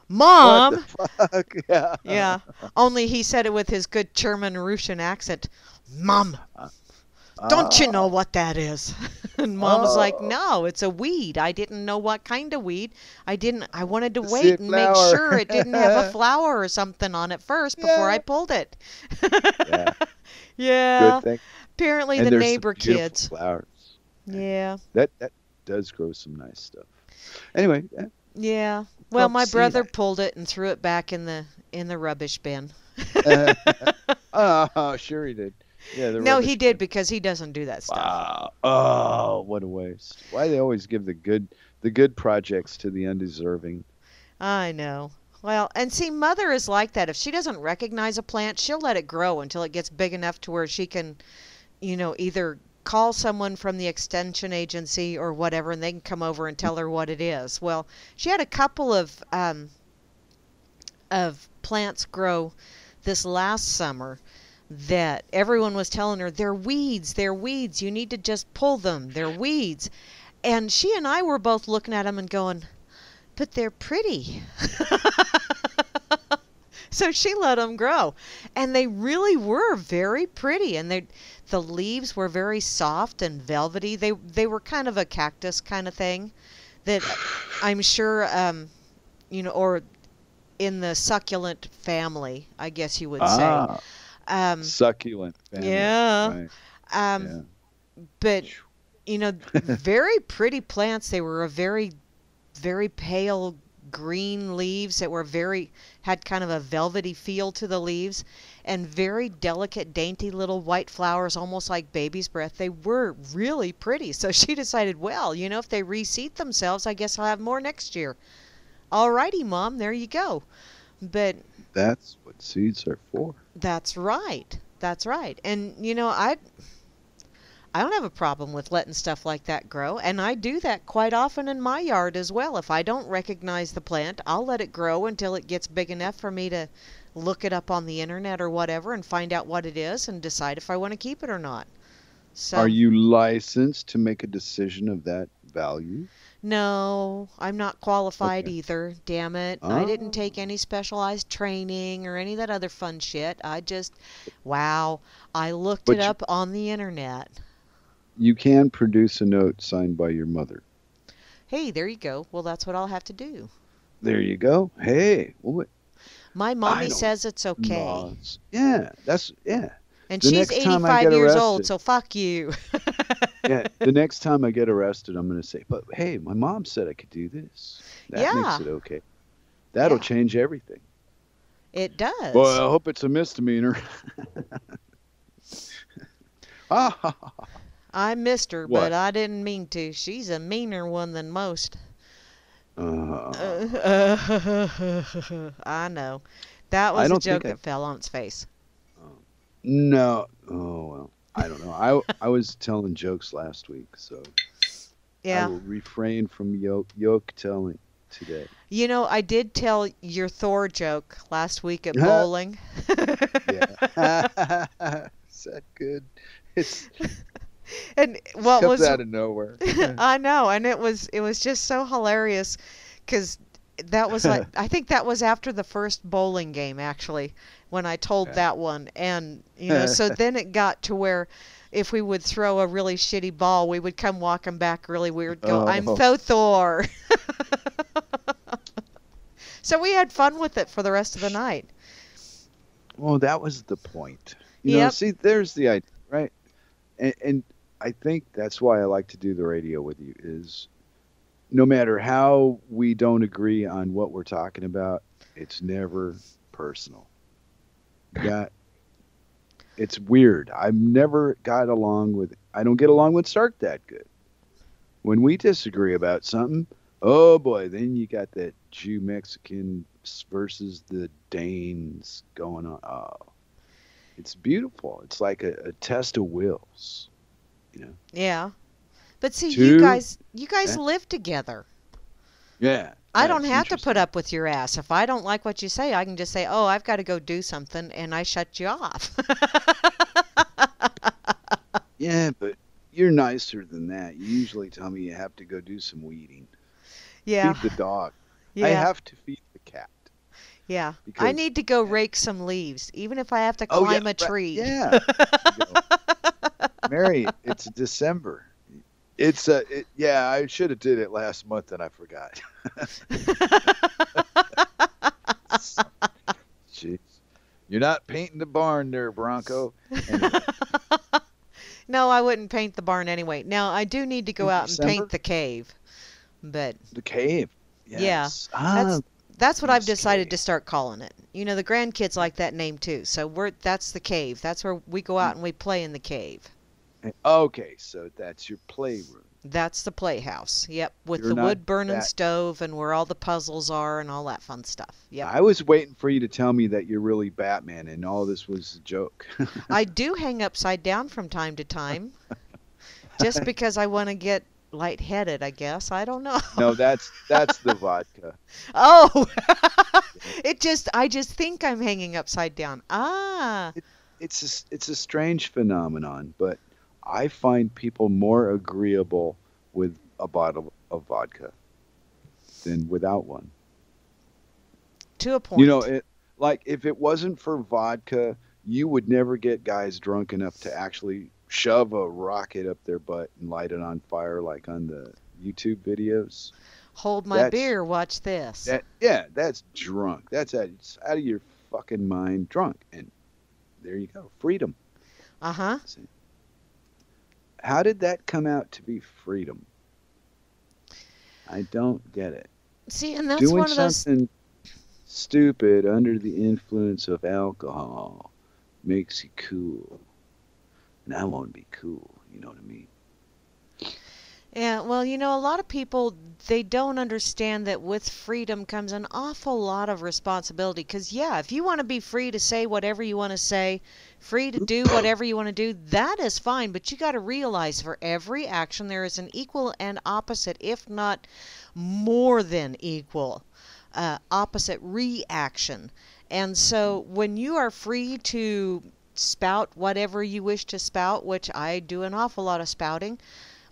"Mom." Yeah. Yeah. Only he said it with his good German Russian accent. Mom. Don't you know Oh. what that is? and mom was like, Oh. No, it's a weed. I didn't know what kind of weed. I didn't I wanted to wait it and make sure it didn't have a flower or something on it first before I pulled it. Yeah, yeah. good thing. Apparently and the neighbor kids. flowers. Yeah. That that does grow some nice stuff. Anyway, yeah, Yeah. Well, my brother that. pulled it and threw it back in the in the rubbish bin. oh, sure he did. Yeah, no, he did because he doesn't do that stuff. Wow. Oh, what a waste. Why they always give the good the good projects to the undeserving? I know. Well, and see, mother is like that. If she doesn't recognize a plant, she'll let it grow until it gets big enough to where she can, you know, either call someone from the extension agency or whatever, and they can come over and tell her what it is. Well, she had a couple of um, of plants grow this last summer that everyone was telling her they're weeds, they're weeds. You need to just pull them. They're weeds. And she and I were both looking at them and going, but they're pretty. so she let them grow, and they really were very pretty. And they, the leaves were very soft and velvety. They they were kind of a cactus kind of thing, that I'm sure, um, you know, or in the succulent family, I guess you would Ah, say. Um, succulent. Family. yeah. Right. um, yeah. but you know, very pretty plants. They were a very, very pale green leaves that were very had kind of a velvety feel to the leaves, and very delicate, dainty little white flowers, almost like baby's breath. They were really pretty. So she decided, well, you know, if they reseed themselves, I guess I'll have more next year. All righty, mom, there you go. But That's what seeds are for. that's right. That's right. And you know, I I don't have a problem with letting stuff like that grow, and I do that quite often in my yard as well. If I don't recognize the plant, I'll let it grow until it gets big enough for me to look it up on the internet or whatever and find out what it is and decide if I want to keep it or not. So Are you licensed to make a decision of that value? No, I'm not qualified Okay. either. Damn it. I didn't Oh. take any specialized training or any of that other fun shit. I just, wow, I looked But it you- up on the internet. You can produce a note signed by your mother. Hey, there you go. Well, that's what I'll have to do. There you go. Hey, what? My mommy says it's okay. laws? Yeah, that's yeah. And The she's next time I 85 get years old, so fuck you. Yeah. the next time I get arrested, I'm going to say, "But hey, my mom said I could do this. That Yeah. makes it okay. That'll Yeah. change everything." it does. Well, I hope it's a misdemeanor. ah, ha, ha, ha. I missed her, What? but I didn't mean to. She's a meaner one than most. Uh, I know. That was a joke I- that fell on its face. no. Oh well. I don't know. I I was telling jokes last week, so I will refrain from yoke yoke telling today. You know, I did tell your Thor joke last week at bowling. Yeah. Is that good? It's and what comes was out of nowhere. I know, and it was it was just so hilarious because that was like I think that was after the first bowling game actually when I told Yeah. that one, and you know, so then it got to where if we would throw a really shitty ball, we would come walking back really weird. Go, I'm Oh. so Thor. so we had fun with it for the rest of the night. Well, that was the point. You know, see, there's the idea, right? And, and I think that's why I like to do the radio with you is no matter how we don't agree on what we're talking about, it's never personal. That it's weird. I've never got along with I don't get along with Stark that good. When we disagree about something, oh boy, then you got that Jew Mexican versus the Danes going on. Oh, it's beautiful. It's like a, a test of wills. You know. Yeah. But see, you guys, you guys Yeah. live together. Yeah. I don't have to put up with your ass. If I don't like what you say, I can just say, "Oh, I've got to go do something," and I shut you off. Yeah, but you're nicer than that. You usually tell me you have to go do some weeding. yeah, Feed the dog. yeah, I have to feed the cat. Yeah. I need to go rake some leaves, even if I have to Oh, yeah, climb a right, tree. Yeah. There you go. Mary, it's December. It's a it, yeah. I should have did it last month and I forgot. Jeez, you're not painting the barn there, Bronco. Anyway, no, I wouldn't paint the barn anyway. Now I do need to go In out and paint the cave, but the cave. Yeah, Ah, that's that's what I've decided to start calling it. You know, the grandkids like that name too. So we're that's the cave. That's where we go out and we play in the cave. okay, so that's your playroom. That's the playhouse. Yep, with You're the wood burning that- stove and where all the puzzles are and all that fun stuff. Yep. I was waiting for you to tell me that you're really Batman and all this was a joke. I do hang upside down from time to time, just because I want to get lightheaded. I guess I don't know. no, that's that's the vodka. Oh, it just I just think I'm hanging upside down. Ah, It's a, it's a strange phenomenon, but I find people more agreeable with a bottle of vodka than without one. to a point. You know, it like if it wasn't for vodka, you would never get guys drunk enough to actually shove a rocket up their butt and light it on fire like on the YouTube videos. Hold my that's- beer. Watch this. That yeah, that's drunk. That's out, it's out of your fucking mind, drunk. And there you go, freedom. Uh huh. How did that come out to be freedom? I don't get it. See, and that's Doing one of those. something stupid under the influence of alcohol makes you cool. And I want to be cool. You know what I mean? Yeah, well, you know, a lot of people they don't understand that with freedom comes an awful lot of responsibility. Because yeah, if you want to be free to say whatever you want to say, free to do whatever you want to do, that is fine. But you got to realize for every action there is an equal and opposite, if not more than equal, uh, opposite reaction. And so when you are free to spout whatever you wish to spout, which I do an awful lot of spouting,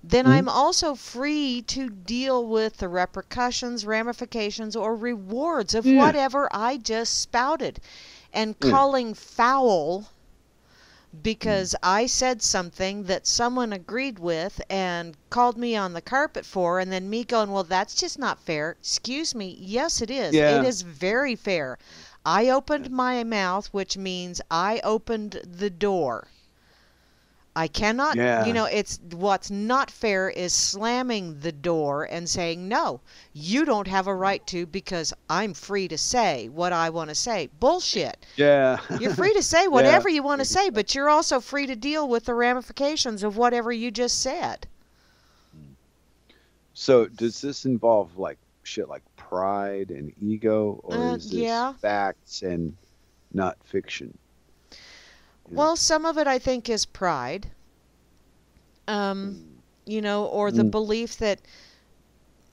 then Mhm. I'm also free to deal with the repercussions, ramifications, or rewards of Yeah. whatever I just spouted. And Yeah. calling foul because I said something that someone agreed with and called me on the carpet for, and then me going, Well, that's just not fair. Excuse me. Yes, it is. Yeah. It is very fair. I opened my mouth, which means I opened the door. I cannot, Yeah. you know, it's what's not fair is slamming the door and saying, no, you don't have a right to because I'm free to say what I want to say. Bullshit. Yeah. You're free to say whatever you want to say, but you're also free to deal with the ramifications of whatever you just said. so does this involve like shit like pride and ego, or Uh, is this yeah. facts and not fiction? Yeah. Well, some of it I think is pride. Um, you know, or the Mm. belief that,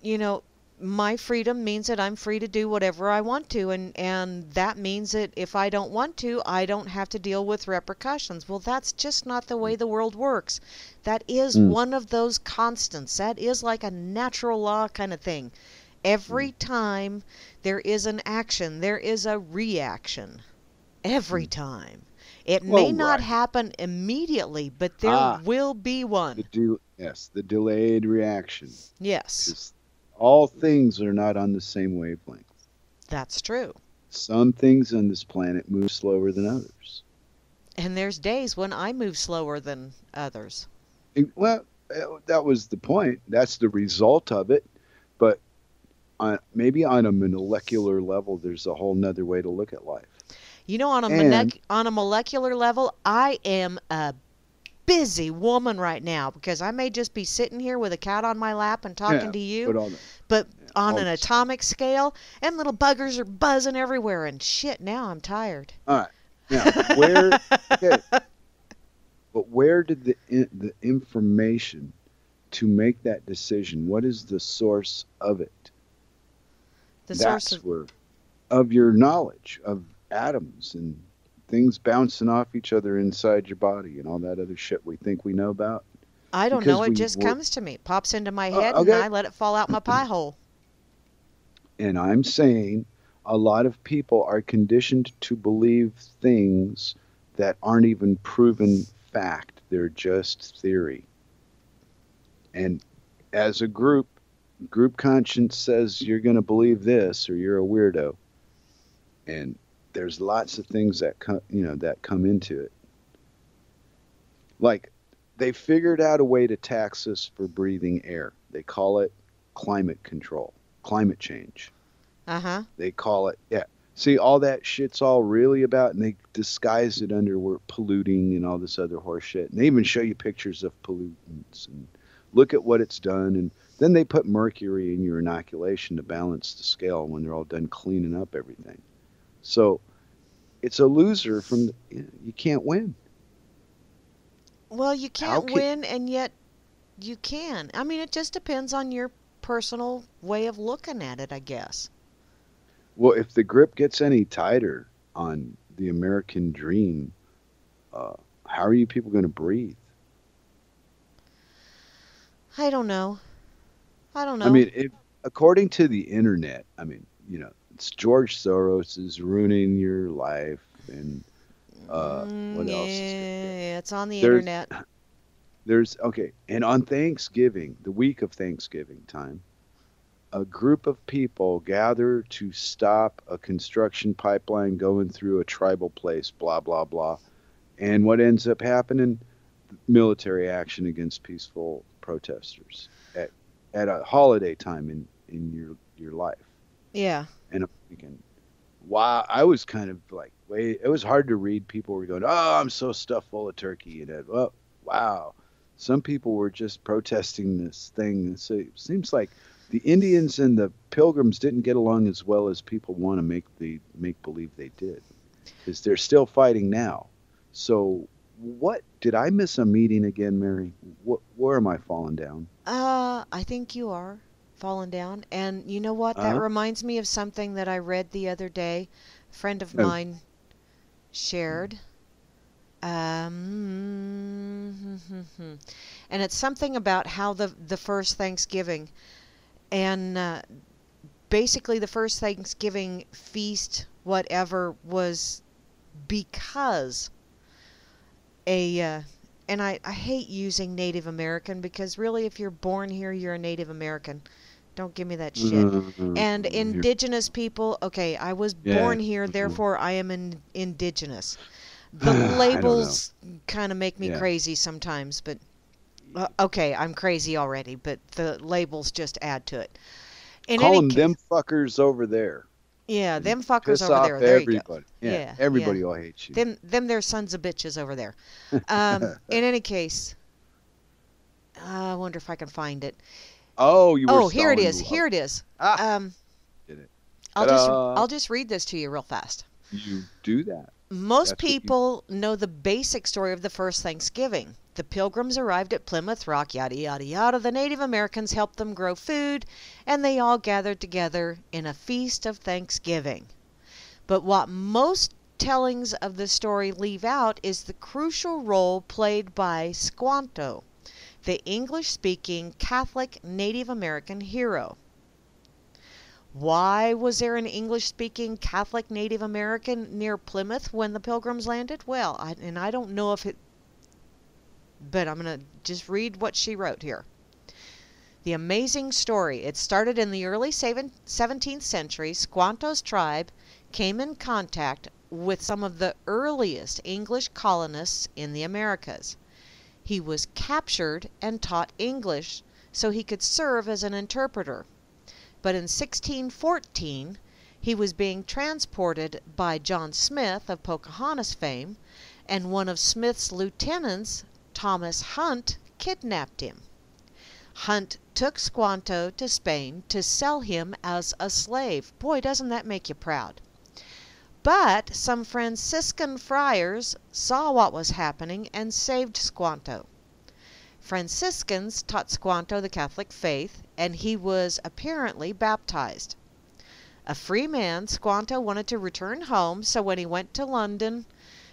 you know, my freedom means that I'm free to do whatever I want to, and and that means that if I don't want to, I don't have to deal with repercussions. Well, that's just not the way the world works. That is Mm. one of those constants. That is like a natural law kind of thing. Every time there is an action, there is a reaction. Every time. It may Well, not right. happen immediately, but there Ah. will be one. The yes, the delayed reaction. Yes. all things are not on the same wavelength. that's true. Some things on this planet move slower than others. And there's days when I move slower than others. Well, that was the point. That's the result of it. On, maybe on a molecular level, there's a whole nother way to look at life. You know, on a And- monec- on a molecular level, I am a busy woman right now because I may just be sitting here with a cat on my lap and talking Yeah, to you, But all the, but on an atomic scale, and little buggers are buzzing everywhere and shit. Now I'm tired. all right. Now, where? okay. But where did the in, the information to make that decision? What is the source of it? The That's source of where, of your knowledge of atoms and things bouncing off each other inside your body and all that other shit we think we know about. I don't know. It just wor- comes to me, pops into my Uh, head, okay. and I let it fall out my pie hole. And I'm saying a lot of people are conditioned to believe things that aren't even proven fact They're just theory. And as a group, group conscience says you're going to believe this or you're a weirdo. And there's lots of things that come, you know, that come into it. Like they figured out a way to tax us for breathing air. They call it climate control, climate change. Uh huh. They call it, yeah. See, all that shit's all really about, and they disguise it under we're polluting and all this other horse shit. And they even show you pictures of pollutants and look at what it's done. And then they put mercury in your inoculation to balance the scale when they're all done cleaning up everything. So it's a loser from, the, you can't win. Well, you can't can- win, and yet you can. I mean, it just depends on your personal way of looking at it, I guess. Well, if the grip gets any tighter on the American dream, uh, how are you people going to breathe? I don't know. I don't know. I mean, if, according to the internet, I mean, you know, it's George Soros is ruining your life, and uh, what yeah, else? is- it's on the There's- internet. There's okay, and on Thanksgiving, the week of Thanksgiving time, a group of people gather to stop a construction pipeline going through a tribal place. Blah blah blah, and what ends up happening? Military action against peaceful protesters at a holiday time in in your your life. Yeah. and I'm thinking, wow, I was kind of like, wait, it was hard to read. People were going, oh, I'm so stuffed full of turkey, and it, oh, wow. Some people were just protesting this thing. So it seems like the Indians and the Pilgrims didn't get along as well as people want to make the make believe they did, because they're still fighting now. So, what did I miss a meeting again, Mary? What, where am I falling down? Uh, I think you are falling down. And you know what? That Uh-huh. reminds me of something that I read the other day. A friend of Oh. mine shared. Um, and it's something about how the the first Thanksgiving, and uh, basically the first Thanksgiving feast, whatever, was because a uh, and I, I hate using Native American because really, if you're born here, you're a Native American. Don't give me that shit. Mm-hmm. And indigenous people, okay, I was Yeah, born here, mhm. therefore I am an indigenous. The I don't know. labels kind of make me Yeah. crazy sometimes, but uh, okay, I'm crazy already, but the labels just add to it. In call any them ca- them fuckers over there. Yeah, them fuckers over there. There you go. everybody. Yeah, Yeah, everybody yeah. will hate you. Them, them, they're sons of bitches over there. Um, in any case, I wonder if I can find it. oh, you were. Oh, here it is. Here it is. Ah. Um, Did it. I'll just I'll just read this to you real fast. You do that. Most That's what you- people know the basic story of the first Thanksgiving. The pilgrims arrived at Plymouth Rock, yada yada yada. The Native Americans helped them grow food, and they all gathered together in a feast of Thanksgiving. But what most tellings of the story leave out is the crucial role played by Squanto, the English speaking Catholic Native American hero. Why was there an English speaking Catholic Native American near Plymouth when the pilgrims landed? Well, I, and I don't know if it, but I'm going to just read what she wrote here. The amazing story. It started in the early 17th century. Squanto's tribe came in contact with some of the earliest English colonists in the Americas. He was captured and taught English so he could serve as an interpreter. But in 1614, he was being transported by John Smith of Pocahontas fame, and one of Smith's lieutenants, Thomas Hunt, kidnapped him. Hunt took Squanto to Spain to sell him as a slave. Boy, doesn't that make you proud. But some Franciscan friars saw what was happening and saved Squanto. Franciscans taught Squanto the Catholic faith, and he was apparently baptized. A free man, Squanto wanted to return home, so when he went to London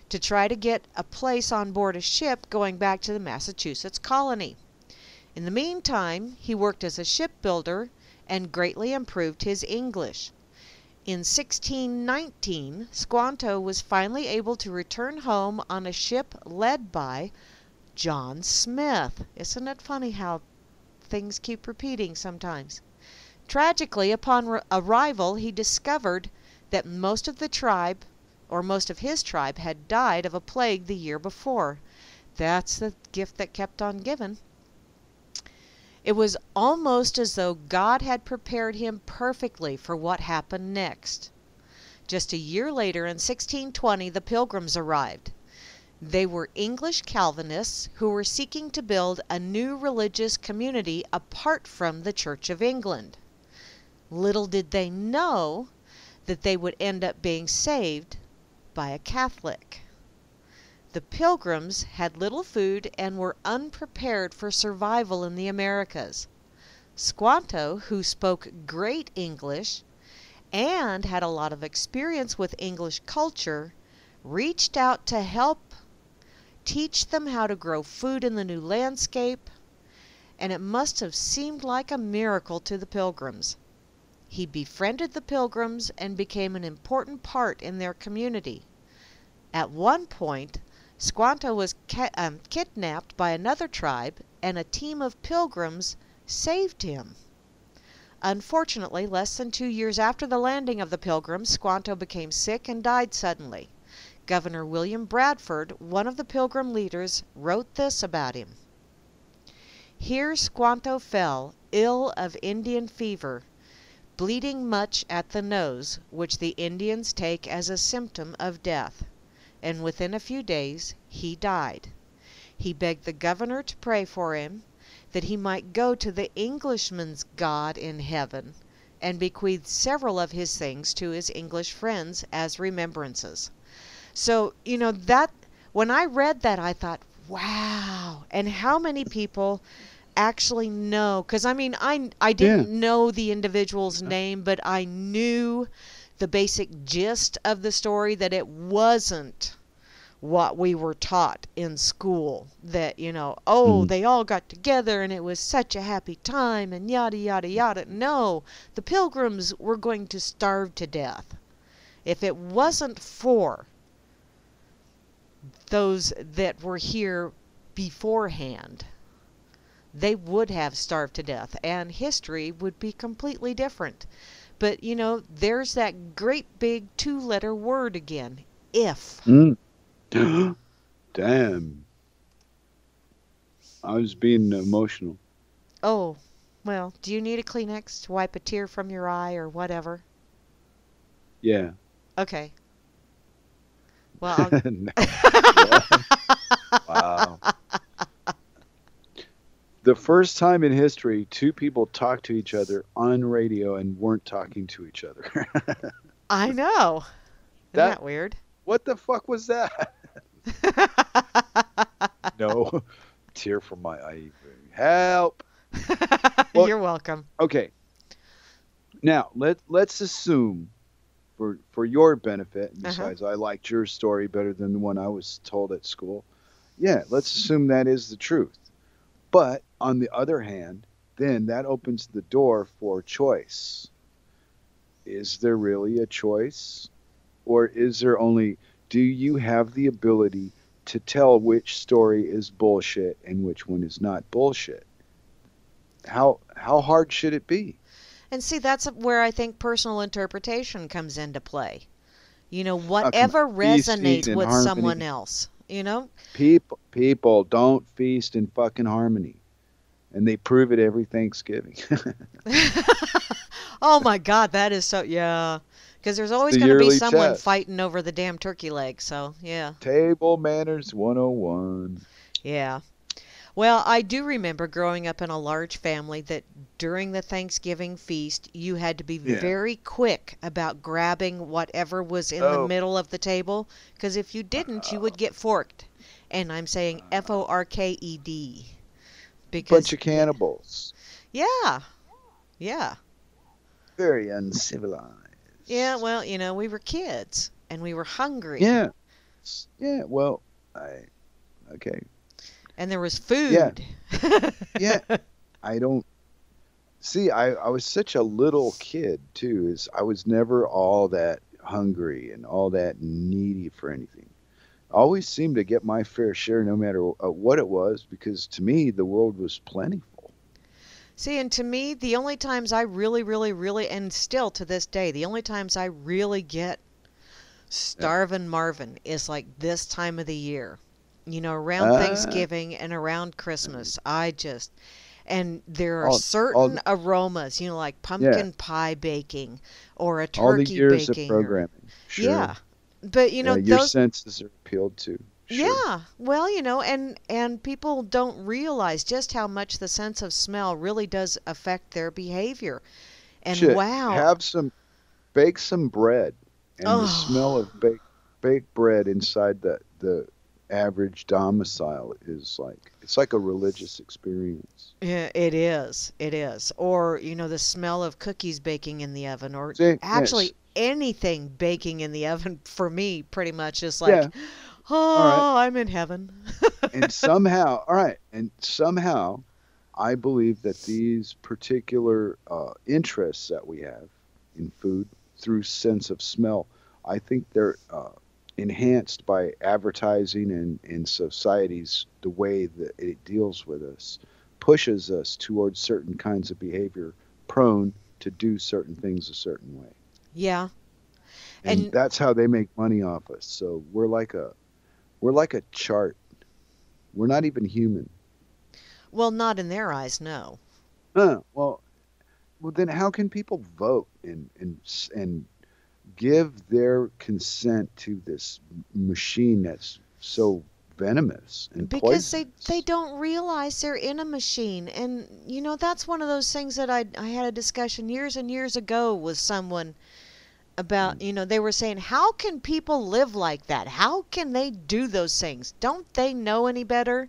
to try to get a place on board a ship going back to the Massachusetts colony. In the meantime, he worked as a shipbuilder and greatly improved his English. In 1619, Squanto was finally able to return home on a ship led by John Smith. Isn't it funny how things keep repeating sometimes? Tragically, upon arrival, he discovered that most of the tribe, or most of his tribe, had died of a plague the year before. That's the gift that kept on giving. It was almost as though God had prepared him perfectly for what happened next. Just a year later, in 1620, the Pilgrims arrived. They were English Calvinists who were seeking to build a new religious community apart from the Church of England. Little did they know that they would end up being saved by a Catholic. The Pilgrims had little food and were unprepared for survival in the Americas. Squanto, who spoke great English and had a lot of experience with English culture, reached out to help teach them how to grow food in the new landscape, and it must have seemed like a miracle to the Pilgrims. He befriended the Pilgrims and became an important part in their community. At one point, Squanto was ca- um, kidnapped by another tribe, and a team of pilgrims saved him. Unfortunately, less than two years after the landing of the pilgrims, Squanto became sick and died suddenly. Governor William Bradford, one of the pilgrim leaders, wrote this about him Here Squanto fell, ill of Indian fever, bleeding much at the nose, which the Indians take as a symptom of death and within a few days he died. He begged the governor to pray for him, that he might go to the Englishman's God in heaven, and bequeathed several of his things to his English friends as remembrances. So, you know, that when I read that, I thought, wow, and how many people actually know? Because i mean i i didn't Yeah. know the individual's name but i knew the basic gist of the story that it wasn't what we were taught in school that you know oh Mm. they all got together and it was such a happy time and yada yada yada. No the pilgrims were going to starve to death. If it wasn't for those that were here beforehand they would have starved to death and history would be completely different but you know there's that great big two letter word again if Mm. Damn. I was being emotional. oh well do you need a kleenex to wipe a tear from your eye or whatever Yeah. okay well wow. The first time in history, two people talked to each other on radio and weren't talking to each other. i know isn't That- that weird what the fuck was that? no. Tear from my eye. Help. Well- you're welcome Okay. Now let let's assume, for for your benefit, and Uh-huh. besides I liked your story better than the one I was told at school. Yeah, let's assume that is the truth. But on the other hand, then that opens the door for choice. Is there really a choice, or is there only? Do you have the ability to tell which story is bullshit and which one is not bullshit? How how hard should it be? And see, that's where I think personal interpretation comes into play. You know, whatever resonates with harmony. someone else. You know? People people don't feast in fucking harmony. And they prove it every Thanksgiving. oh my God, that is so, yeah. Because there's always The going to be someone test. fighting over the damn turkey leg. So, yeah. Table manners 101. Yeah. Well, I do remember growing up in a large family that during the Thanksgiving feast, you had to be Yeah. very quick about grabbing whatever was in the Oh. middle of the table, because if you didn't, you would get forked. And I'm saying F O R K E D. Because Bunch of cannibals. yeah. Yeah. Very uncivilized. Yeah, well, you know, we were kids and we were hungry. Yeah. Yeah, well, I okay. And there was food. Yeah. yeah. I don't see I, I was such a little kid too is I was never all that hungry and all that needy for anything. always seemed to get my fair share no matter uh, what it was because to me the world was plentiful. See, and to me, the only times I really, really, really, and still to this day, the only times I really get starving Marvin is like this time of the year. You know, around Ah. Thanksgiving and around Christmas. I just, and there are All- all- certain aromas, you know, like pumpkin pie baking or a turkey All the years baking. of or- programming. Sure. Yeah. But, you know, Yeah, your those. senses are appealed to. Sure. Yeah, well, you know, and and people don't realize just how much the sense of smell really does affect their behavior. And wow, Have some, bake some bread, and Oh. the smell of baked baked bread inside the the average domicile is like it's like a religious experience. yeah, it is, it is. Or you know, the smell of cookies baking in the oven, or See, actually yes. anything baking in the oven for me, pretty much is Yeah. like, oh, I'm in heaven. and somehow, all right, and somehow, I believe that these particular uh, interests that we have in food through sense of smell, I think they're uh, enhanced by advertising and, and society's the way that it deals with us, pushes us towards certain kinds of behavior, prone to do certain things a certain way. yeah, And, And- that's how they make money off us. So we're like a we're like a chart. We're not even human. well, not in their eyes, no. Huh. Well, well, then how can people vote and and and give their consent to this machine that's so venomous and because they they don't realize they're in a machine. And you know that's one of those things that I I had a discussion years and years ago with someone about mm. you know they were saying how can people live like that? How can they do those things? Don't they know any better?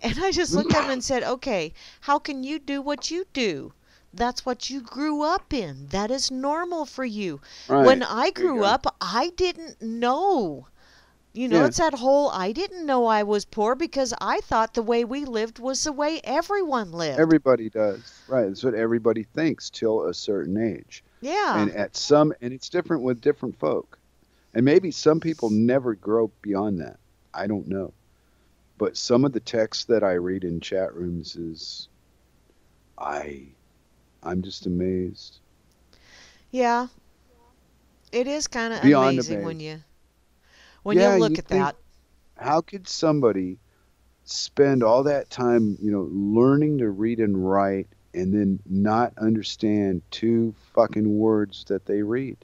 And I just looked at them and said okay how can you do what you do that's what you grew up in that is normal for you Right. when I grew up, I didn't know. You know, Yeah. it's that whole I didn't know I was poor because I thought the way we lived was the way everyone lived. Everybody does. Right. That's what everybody thinks till a certain age. yeah. And at some and it's different with different folk. And maybe some people never grow beyond that. I don't know. But some of the text that I read in chat rooms is I I'm just amazed. yeah. It is kind of Beyond amazing when you when Yeah, you look you at think- that. How could somebody spend all that time, you know, learning to read and write and then not understand two fucking words that they read?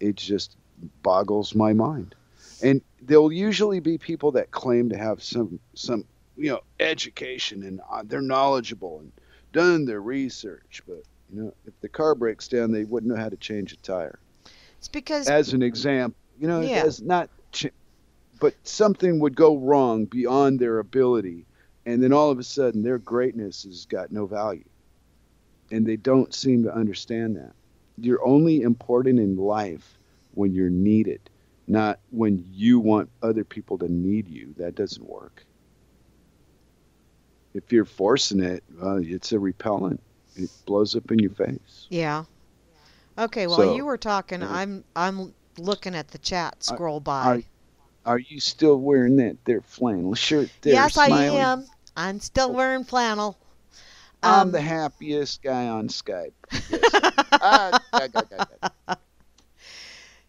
It just boggles my mind. And there'll usually be people that claim to have some some you know education and uh, they're knowledgeable and done their research, but you know, if the car breaks down, they wouldn't know how to change a tire. It's because As an example, you know, Yeah. it's not, ch- but something would go wrong beyond their ability, and then all of a sudden their greatness has got no value, and they don't seem to understand that. You're only important in life when you're needed, not when you want other people to need you. That doesn't work. If you're forcing it, well, it's a repellent. It blows up in your face. yeah. Okay, while So, you were talking, uh, I'm I'm looking at the chat scroll by. Are, are you still wearing that there flannel shirt there, yes, I am. I'm still wearing flannel. I'm Um, the happiest guy on Skype. Yes. Ah, da, da, da.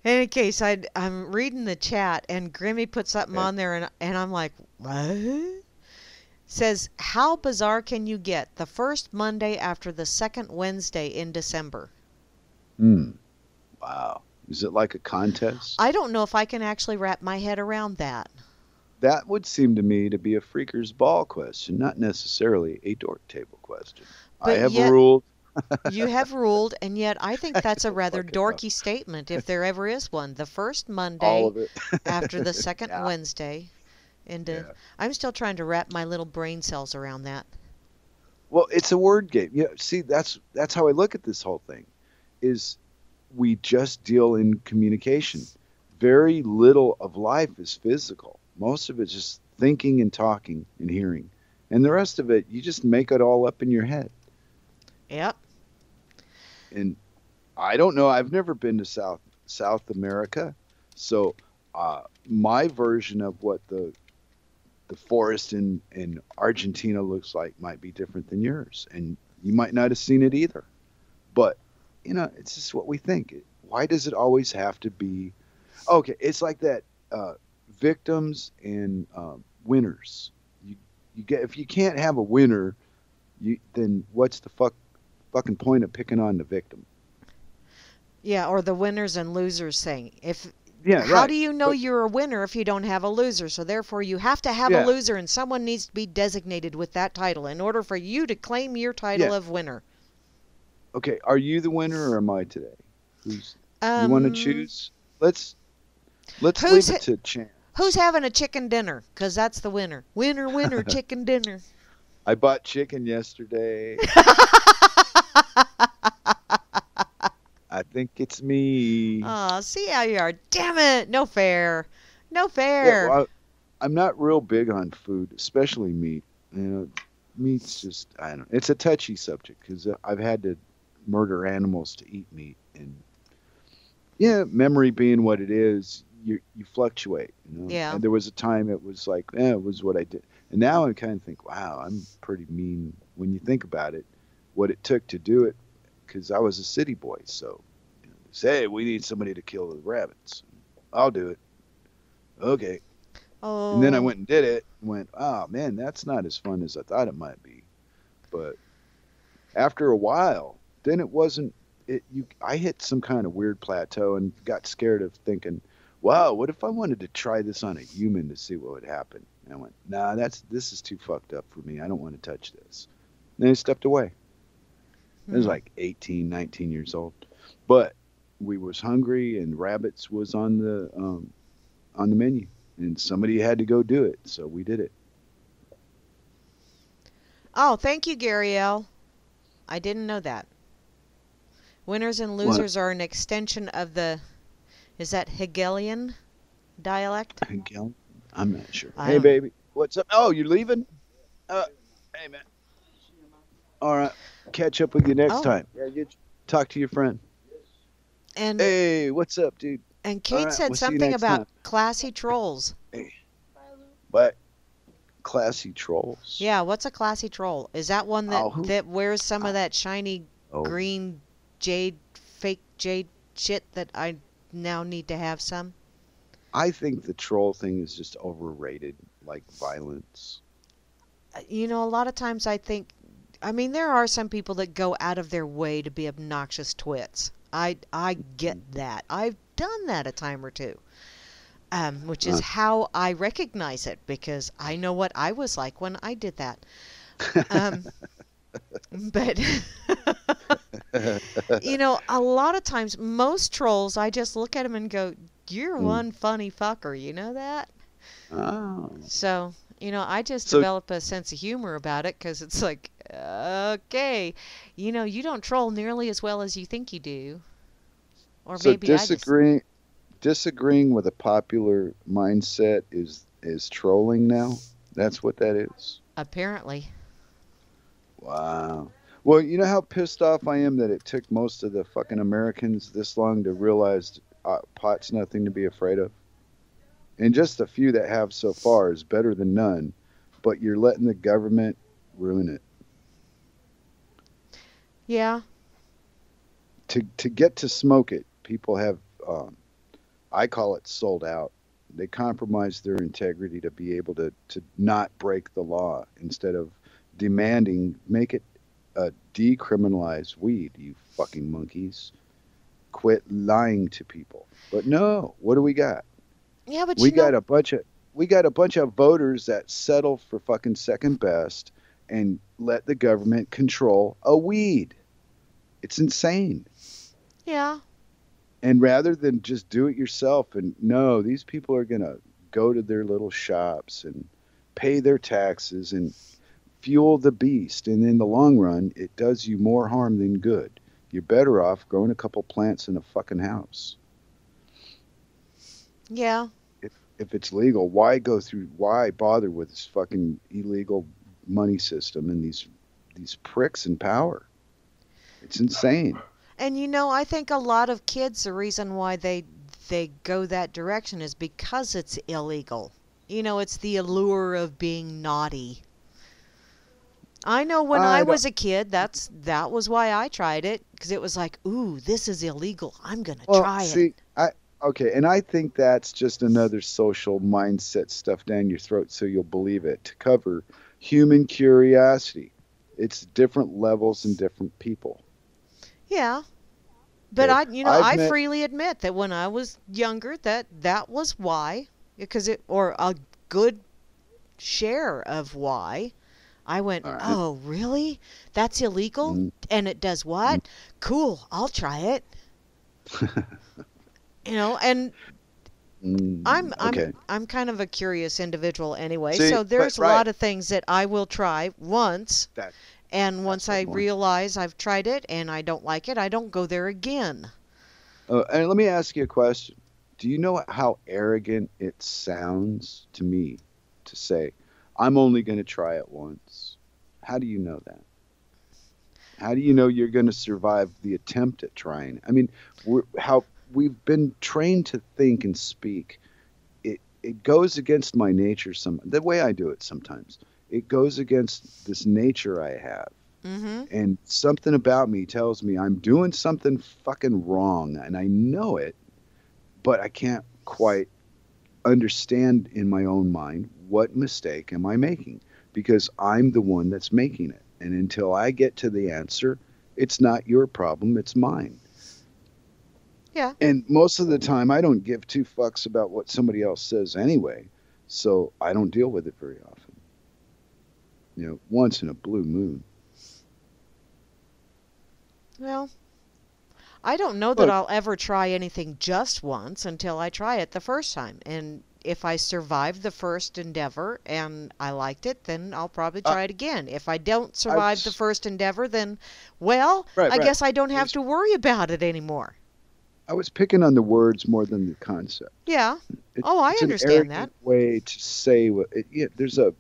In any case, i I'm reading the chat, and Grimmy put something Okay. on there, and, and I'm like, what? Says, how bizarre can you get the first Monday after the second Wednesday in December? Hmm. Wow. Is it like a contest? I don't know if I can actually wrap my head around that. that would seem to me to be a freaker's ball question, not necessarily a dork table question. I have yet- ruled. You have ruled, and yet I think that's a rather dorky statement, if there ever is one. The first all Monday of it. after the second Yeah. Wednesday. And uh, Yeah. I'm still trying to wrap my little brain cells around that. Well, it's a word game. Yeah, see, that's that's how I look at this whole thing. Is we just deal in communication. Very little of life is physical. Most of it's just thinking and talking and hearing, and the rest of it you just make it all up in your head. Yep. And I don't know. I've never been to South South America, so uh, my version of what the the forest in in Argentina looks like might be different than yours, and you might not have seen it either. But you know, it's just what we think. Why does it always have to be? Okay, it's like that. Uh, victims and uh, winners. You you get if you can't have a winner, you then what's the fuck fucking point of picking on the victim? Yeah, or the winners and losers thing. If Yeah, how right. do you know But- you're a winner if you don't have a loser? So therefore, you have to have Yeah. a loser, and someone needs to be designated with that title in order for you to claim your title Yeah. of winner. Okay, are you the winner or am I today? Who's Um, you want to choose? Let's let's leave it to chance. Who's having a chicken dinner? Because that's the winner. Winner, winner, chicken dinner. I bought chicken yesterday. I think it's me. Oh, see how you are. Damn it. No fair. No Yeah, fair. well, I, I'm not real big on food, especially meat. You know, meat's just I don't. Know. It's a touchy subject because I've had to murder animals to eat meat, and yeah, memory being what it is, you you fluctuate. You know. Yeah. And there was a time it was like, eh, it was what I did, and now I kind of think, wow, I'm pretty mean when you think about it, what it took to do it, because I was a city boy, so. You know, say we need somebody to kill the rabbits. I'll do it. Okay. oh. And then I oh. went and did it. And went, oh man, that's not as fun as I thought it might be. But after a while, then it wasn't. It you. I hit some kind of weird plateau and got scared of thinking, wow, what if I wanted to try this on a human to see what would happen? And I went, nah, that's this is too fucked up for me. I don't want to touch this. And then I stepped away. I was like 18, 19 years old, but we was hungry and rabbits was on the um, on the menu, and somebody had to go do it, so we did it. Oh, thank you, Gary L. I didn't know that. Winners and losers are an extension of the. Is that Hegelian dialect? Miguel? I'm not sure. I hey, baby, what's up? Oh, you're leaving? Uh, hey, man. All right, catch up with you next Oh. time. Yeah, you talk to your friend. And Hey, what's up, dude? and Kate right, said we'll something about time. classy trolls. What? Classy trolls. Yeah, what's a classy troll? Is that one that Oh, who- that wears some of that shiny Oh, green jade, fake jade shit that I now need to have some? I think the troll thing is just overrated, like violence. Uh, You know, a lot of times I think, I mean, there are some people that go out of their way to be obnoxious twits. I I get that. I've done that a time or two. Um, which is how I recognize it because I know what I was like when I did that. Um, but you know, a lot of times, most trolls, I just look at them and go, "You're Mm. one funny fucker." You know that? oh. So, you know, I just So- develop a sense of humor about it because it's like, okay, you know, you don't troll nearly as well as you think you do. Or so maybe disagreeing disagreeing with a popular mindset is is trolling now that's what that is Apparently. wow well you know how pissed off i am that it took most of the fucking americans this long to realize uh, pot's nothing to be afraid of and just the few that have so far is better than none but you're letting the government ruin it Yeah. to to get to smoke it, people have, um, I call it sold out. They compromise their integrity to be able to to not break the law instead of demanding make it a decriminalized weed. You fucking monkeys, quit lying to people. But no, what do we got? Yeah, but we you know, got a bunch of we got a bunch of voters that settle for fucking second best and let the government control a weed. It's insane. yeah. And rather than just do it yourself and no, these people are going to go to their little shops and pay their taxes and fuel the beast. And in the long run, it does you more harm than good. You're better off growing a couple plants in a fucking house. Yeah. If if it's legal, why go through why bother with this fucking illegal money system and these these pricks in power? It's insane. And you know, I think a lot of kids, the reason why they they go that direction is because it's illegal. You know, it's the allure of being naughty. I know when I I, was a kid, that's that was why I tried it because it was like, ooh, this is illegal. I'm gonna Well, try see, it. Okay, and I think that's just another social mindset stuff down your throat so you'll believe it to cover human curiosity. It's different levels and different people. Yeah. But. I, you know, I've I met- freely admit that when I was younger, that that was why, because it, or a good share of why, I went, right. oh, really? That's illegal, Mm. and it does what? Cool, I'll try it. you know, and Mm, I'm I'm okay. I'm kind of a curious individual anyway, See, so but- there's a lot of things that I will try once, That- and once I realize I've tried it and I don't like it, I don't go there again. Uh, and let me ask you a question. Do you know how arrogant it sounds to me to say, I'm only going to try it once? How do you know that? How do you know you're going to survive the attempt at trying? I mean, we're, how we've been trained to think and speak. It it goes against my nature. Some the way I do it sometimes. It goes against this nature I have Mm-hmm. and something about me tells me I'm doing something fucking wrong and I know it, but I can't quite understand in my own mind what mistake am I making because I'm the one that's making it. And until I get to the answer, it's not your problem, it's mine. Yeah. And most of the time I don't give two fucks about what somebody else says anyway, so I don't deal with it very often. You know, once in a blue moon. Well, I don't know that Look- I'll ever try anything just once until I try it the first time. And if I survive the first endeavor and I liked it, then I'll probably Uh, try it again. If I don't survive the first endeavor, then, well, Right, I right. guess I don't have to worry about it anymore. I was picking on the words more than the concept. Yeah. It- Oh, I it's an understand arrogant Way to say what it, yeah, there's a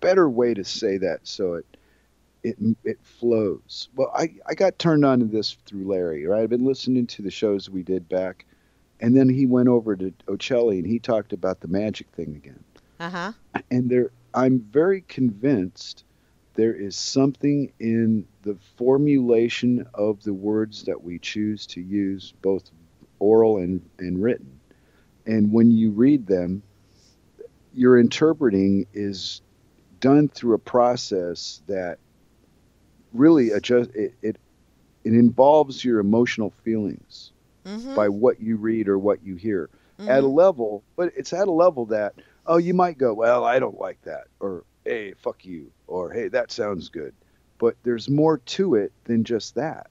better way to say that so it it it flows. Well, I I got turned on to this through Larry. Right, I've been listening to the shows we did back, and then he went over to Ocelli and he talked about the magic thing again. Uh huh. And there, I'm very convinced there is something in the formulation of the words that we choose to use, both oral and, and written. And when you read them, your interpreting is done through a process that really adjust it, it it involves your emotional feelings Mm-hmm. by what you read or what you hear at a mhm. level, but it's at a level that, oh, you might go, well, I don't like that, or hey, fuck you, or hey, that sounds good. But there's more to it than just that.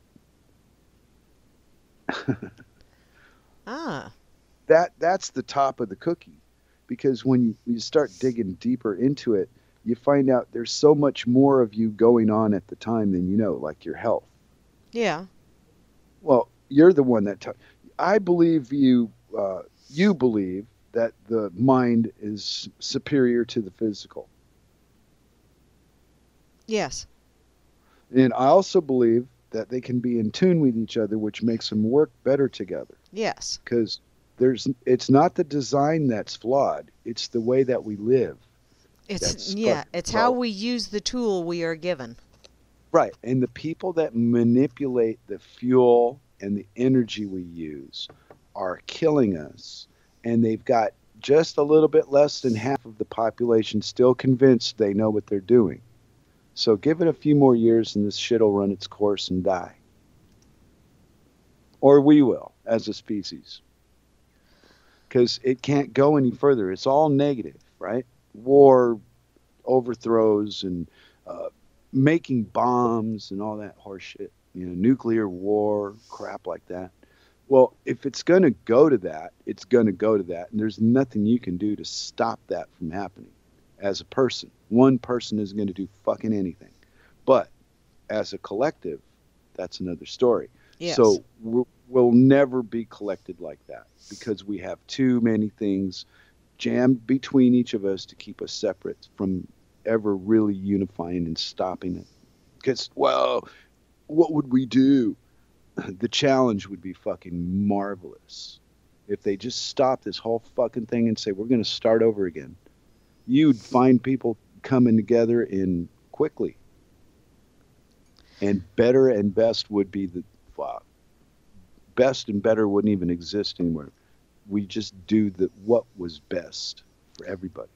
Ah. That that's the top of the cookie, because when you, you start digging deeper into it, you find out there's so much more of you going on at the time than you know, like your health. Yeah. Well, you're the one that. T- I believe you. Uh, you believe that the mind is superior to the physical. Yes. And I also believe that they can be in tune with each other, which makes them work better together. Yes. Because there's, it's not the design that's flawed; it's the way that we live. It's yeah. It's how we use the tool we are given. Right. And the people that manipulate the fuel and the energy we use are killing us. And they've got just a little bit less than half of the population still convinced they know what they're doing. So give it a few more years and this shit will run its course and die. Or we will as a species. Because it can't go any further. It's all negative, right? War, overthrows, and uh, making bombs and all that horse shit, you know, nuclear war, crap like that. Well, if it's going to go to that, it's going to go to that. And there's nothing you can do to stop that from happening as a person. One person is going to do fucking anything. But as a collective, that's another story. Yes. So we're, we'll never be collected like that because we have too many things jammed between each of us to keep us separate from ever really unifying and stopping it. Because, well, what would we do? The challenge would be fucking marvelous. if they just stop this whole fucking thing and say we're going to start over again, you'd find people coming together in quickly. And better and best would be the well, best and better wouldn't even exist anymore. We just do the what was best for everybody.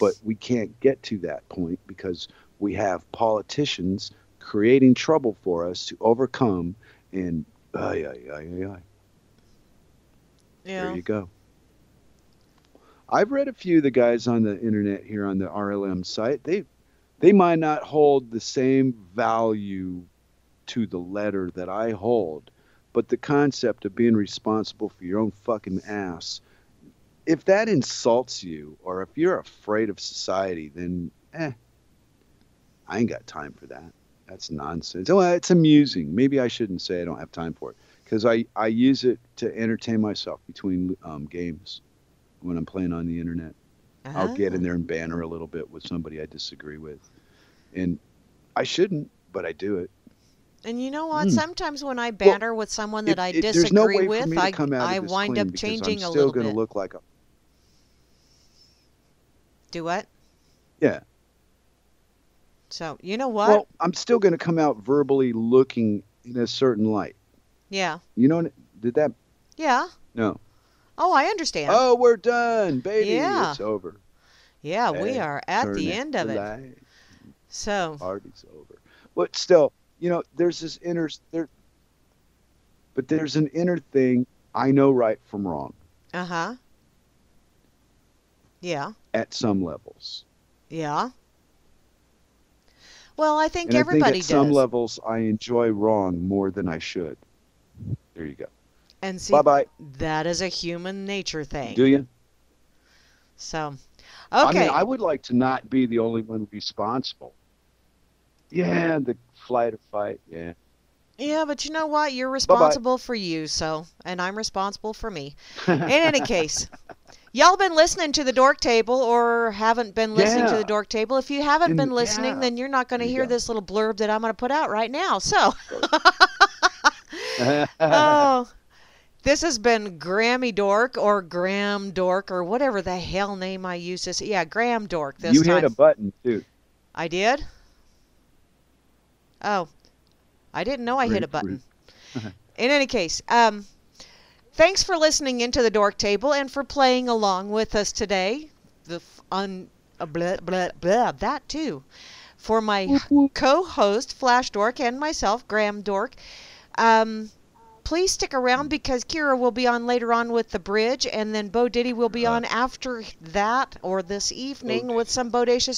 But we can't get to that point because we have politicians creating trouble for us to overcome and ay, ay, ay, ay, ay. Yeah. There you go. I've read a few of the guys on the internet here on the RLM site. They they might not hold the same value to the letter that I hold, but the concept of being responsible for your own fucking ass, if that insults you or if you're afraid of society, then eh, I ain't got time for that. That's nonsense. Well, it's amusing. Maybe I shouldn't say I don't have time for it because I, I use it to entertain myself between um, games when I'm playing on the internet. I'll get in there and banter a little bit with somebody I disagree with. And I shouldn't, but I do it. And you know what? Hmm. Sometimes when I banter with someone that It- I disagree no way with, I, come out of I wind up changing I'm a still little bit. look like a Do what? Yeah. So, you know what? well. I'm still going to come out verbally looking in a certain light. yeah. You know? Did that? Yeah. No. Oh, I understand. Oh, we're done, baby. Yeah. It's over. yeah, we are at the end of it. light. So, Party's over. But still, you know, there's this inner there. But there's an inner thing. I know right from wrong uh huh. Yeah. at some levels. Yeah. Well, I think and everybody I think at some levels I enjoy wrong more than I should. There you go. And see, Bye bye. that is a human nature thing. Do you? So, okay. I mean, I would like to not be the only one responsible. Yeah, the flight or fight. Yeah. Yeah, but you know what? You're responsible for you, so, and I'm responsible for me. In any case, y'all been listening to the Dork Table or haven't been listening to the Dork Table. If you haven't been listening, yeah. then you're not going to hear go. this little blurb that I'm going to put out right now. So, oh, this has been Grammy Dork or Graham Dork or whatever the hell name I used to say. Yeah, Graham Dork this you time. hit a button too. I did? Oh, I didn't know I hit a button. In any case, um, thanks for listening into the Dork Table and for playing along with us today. The f- on uh, blah, blah, blah, that too. For my co-host Flash Dork and myself, Graham Dork. Um, please stick around because Kira will be on later on with the bridge, and then Bo Diddy will be on after that or this evening with some bodacious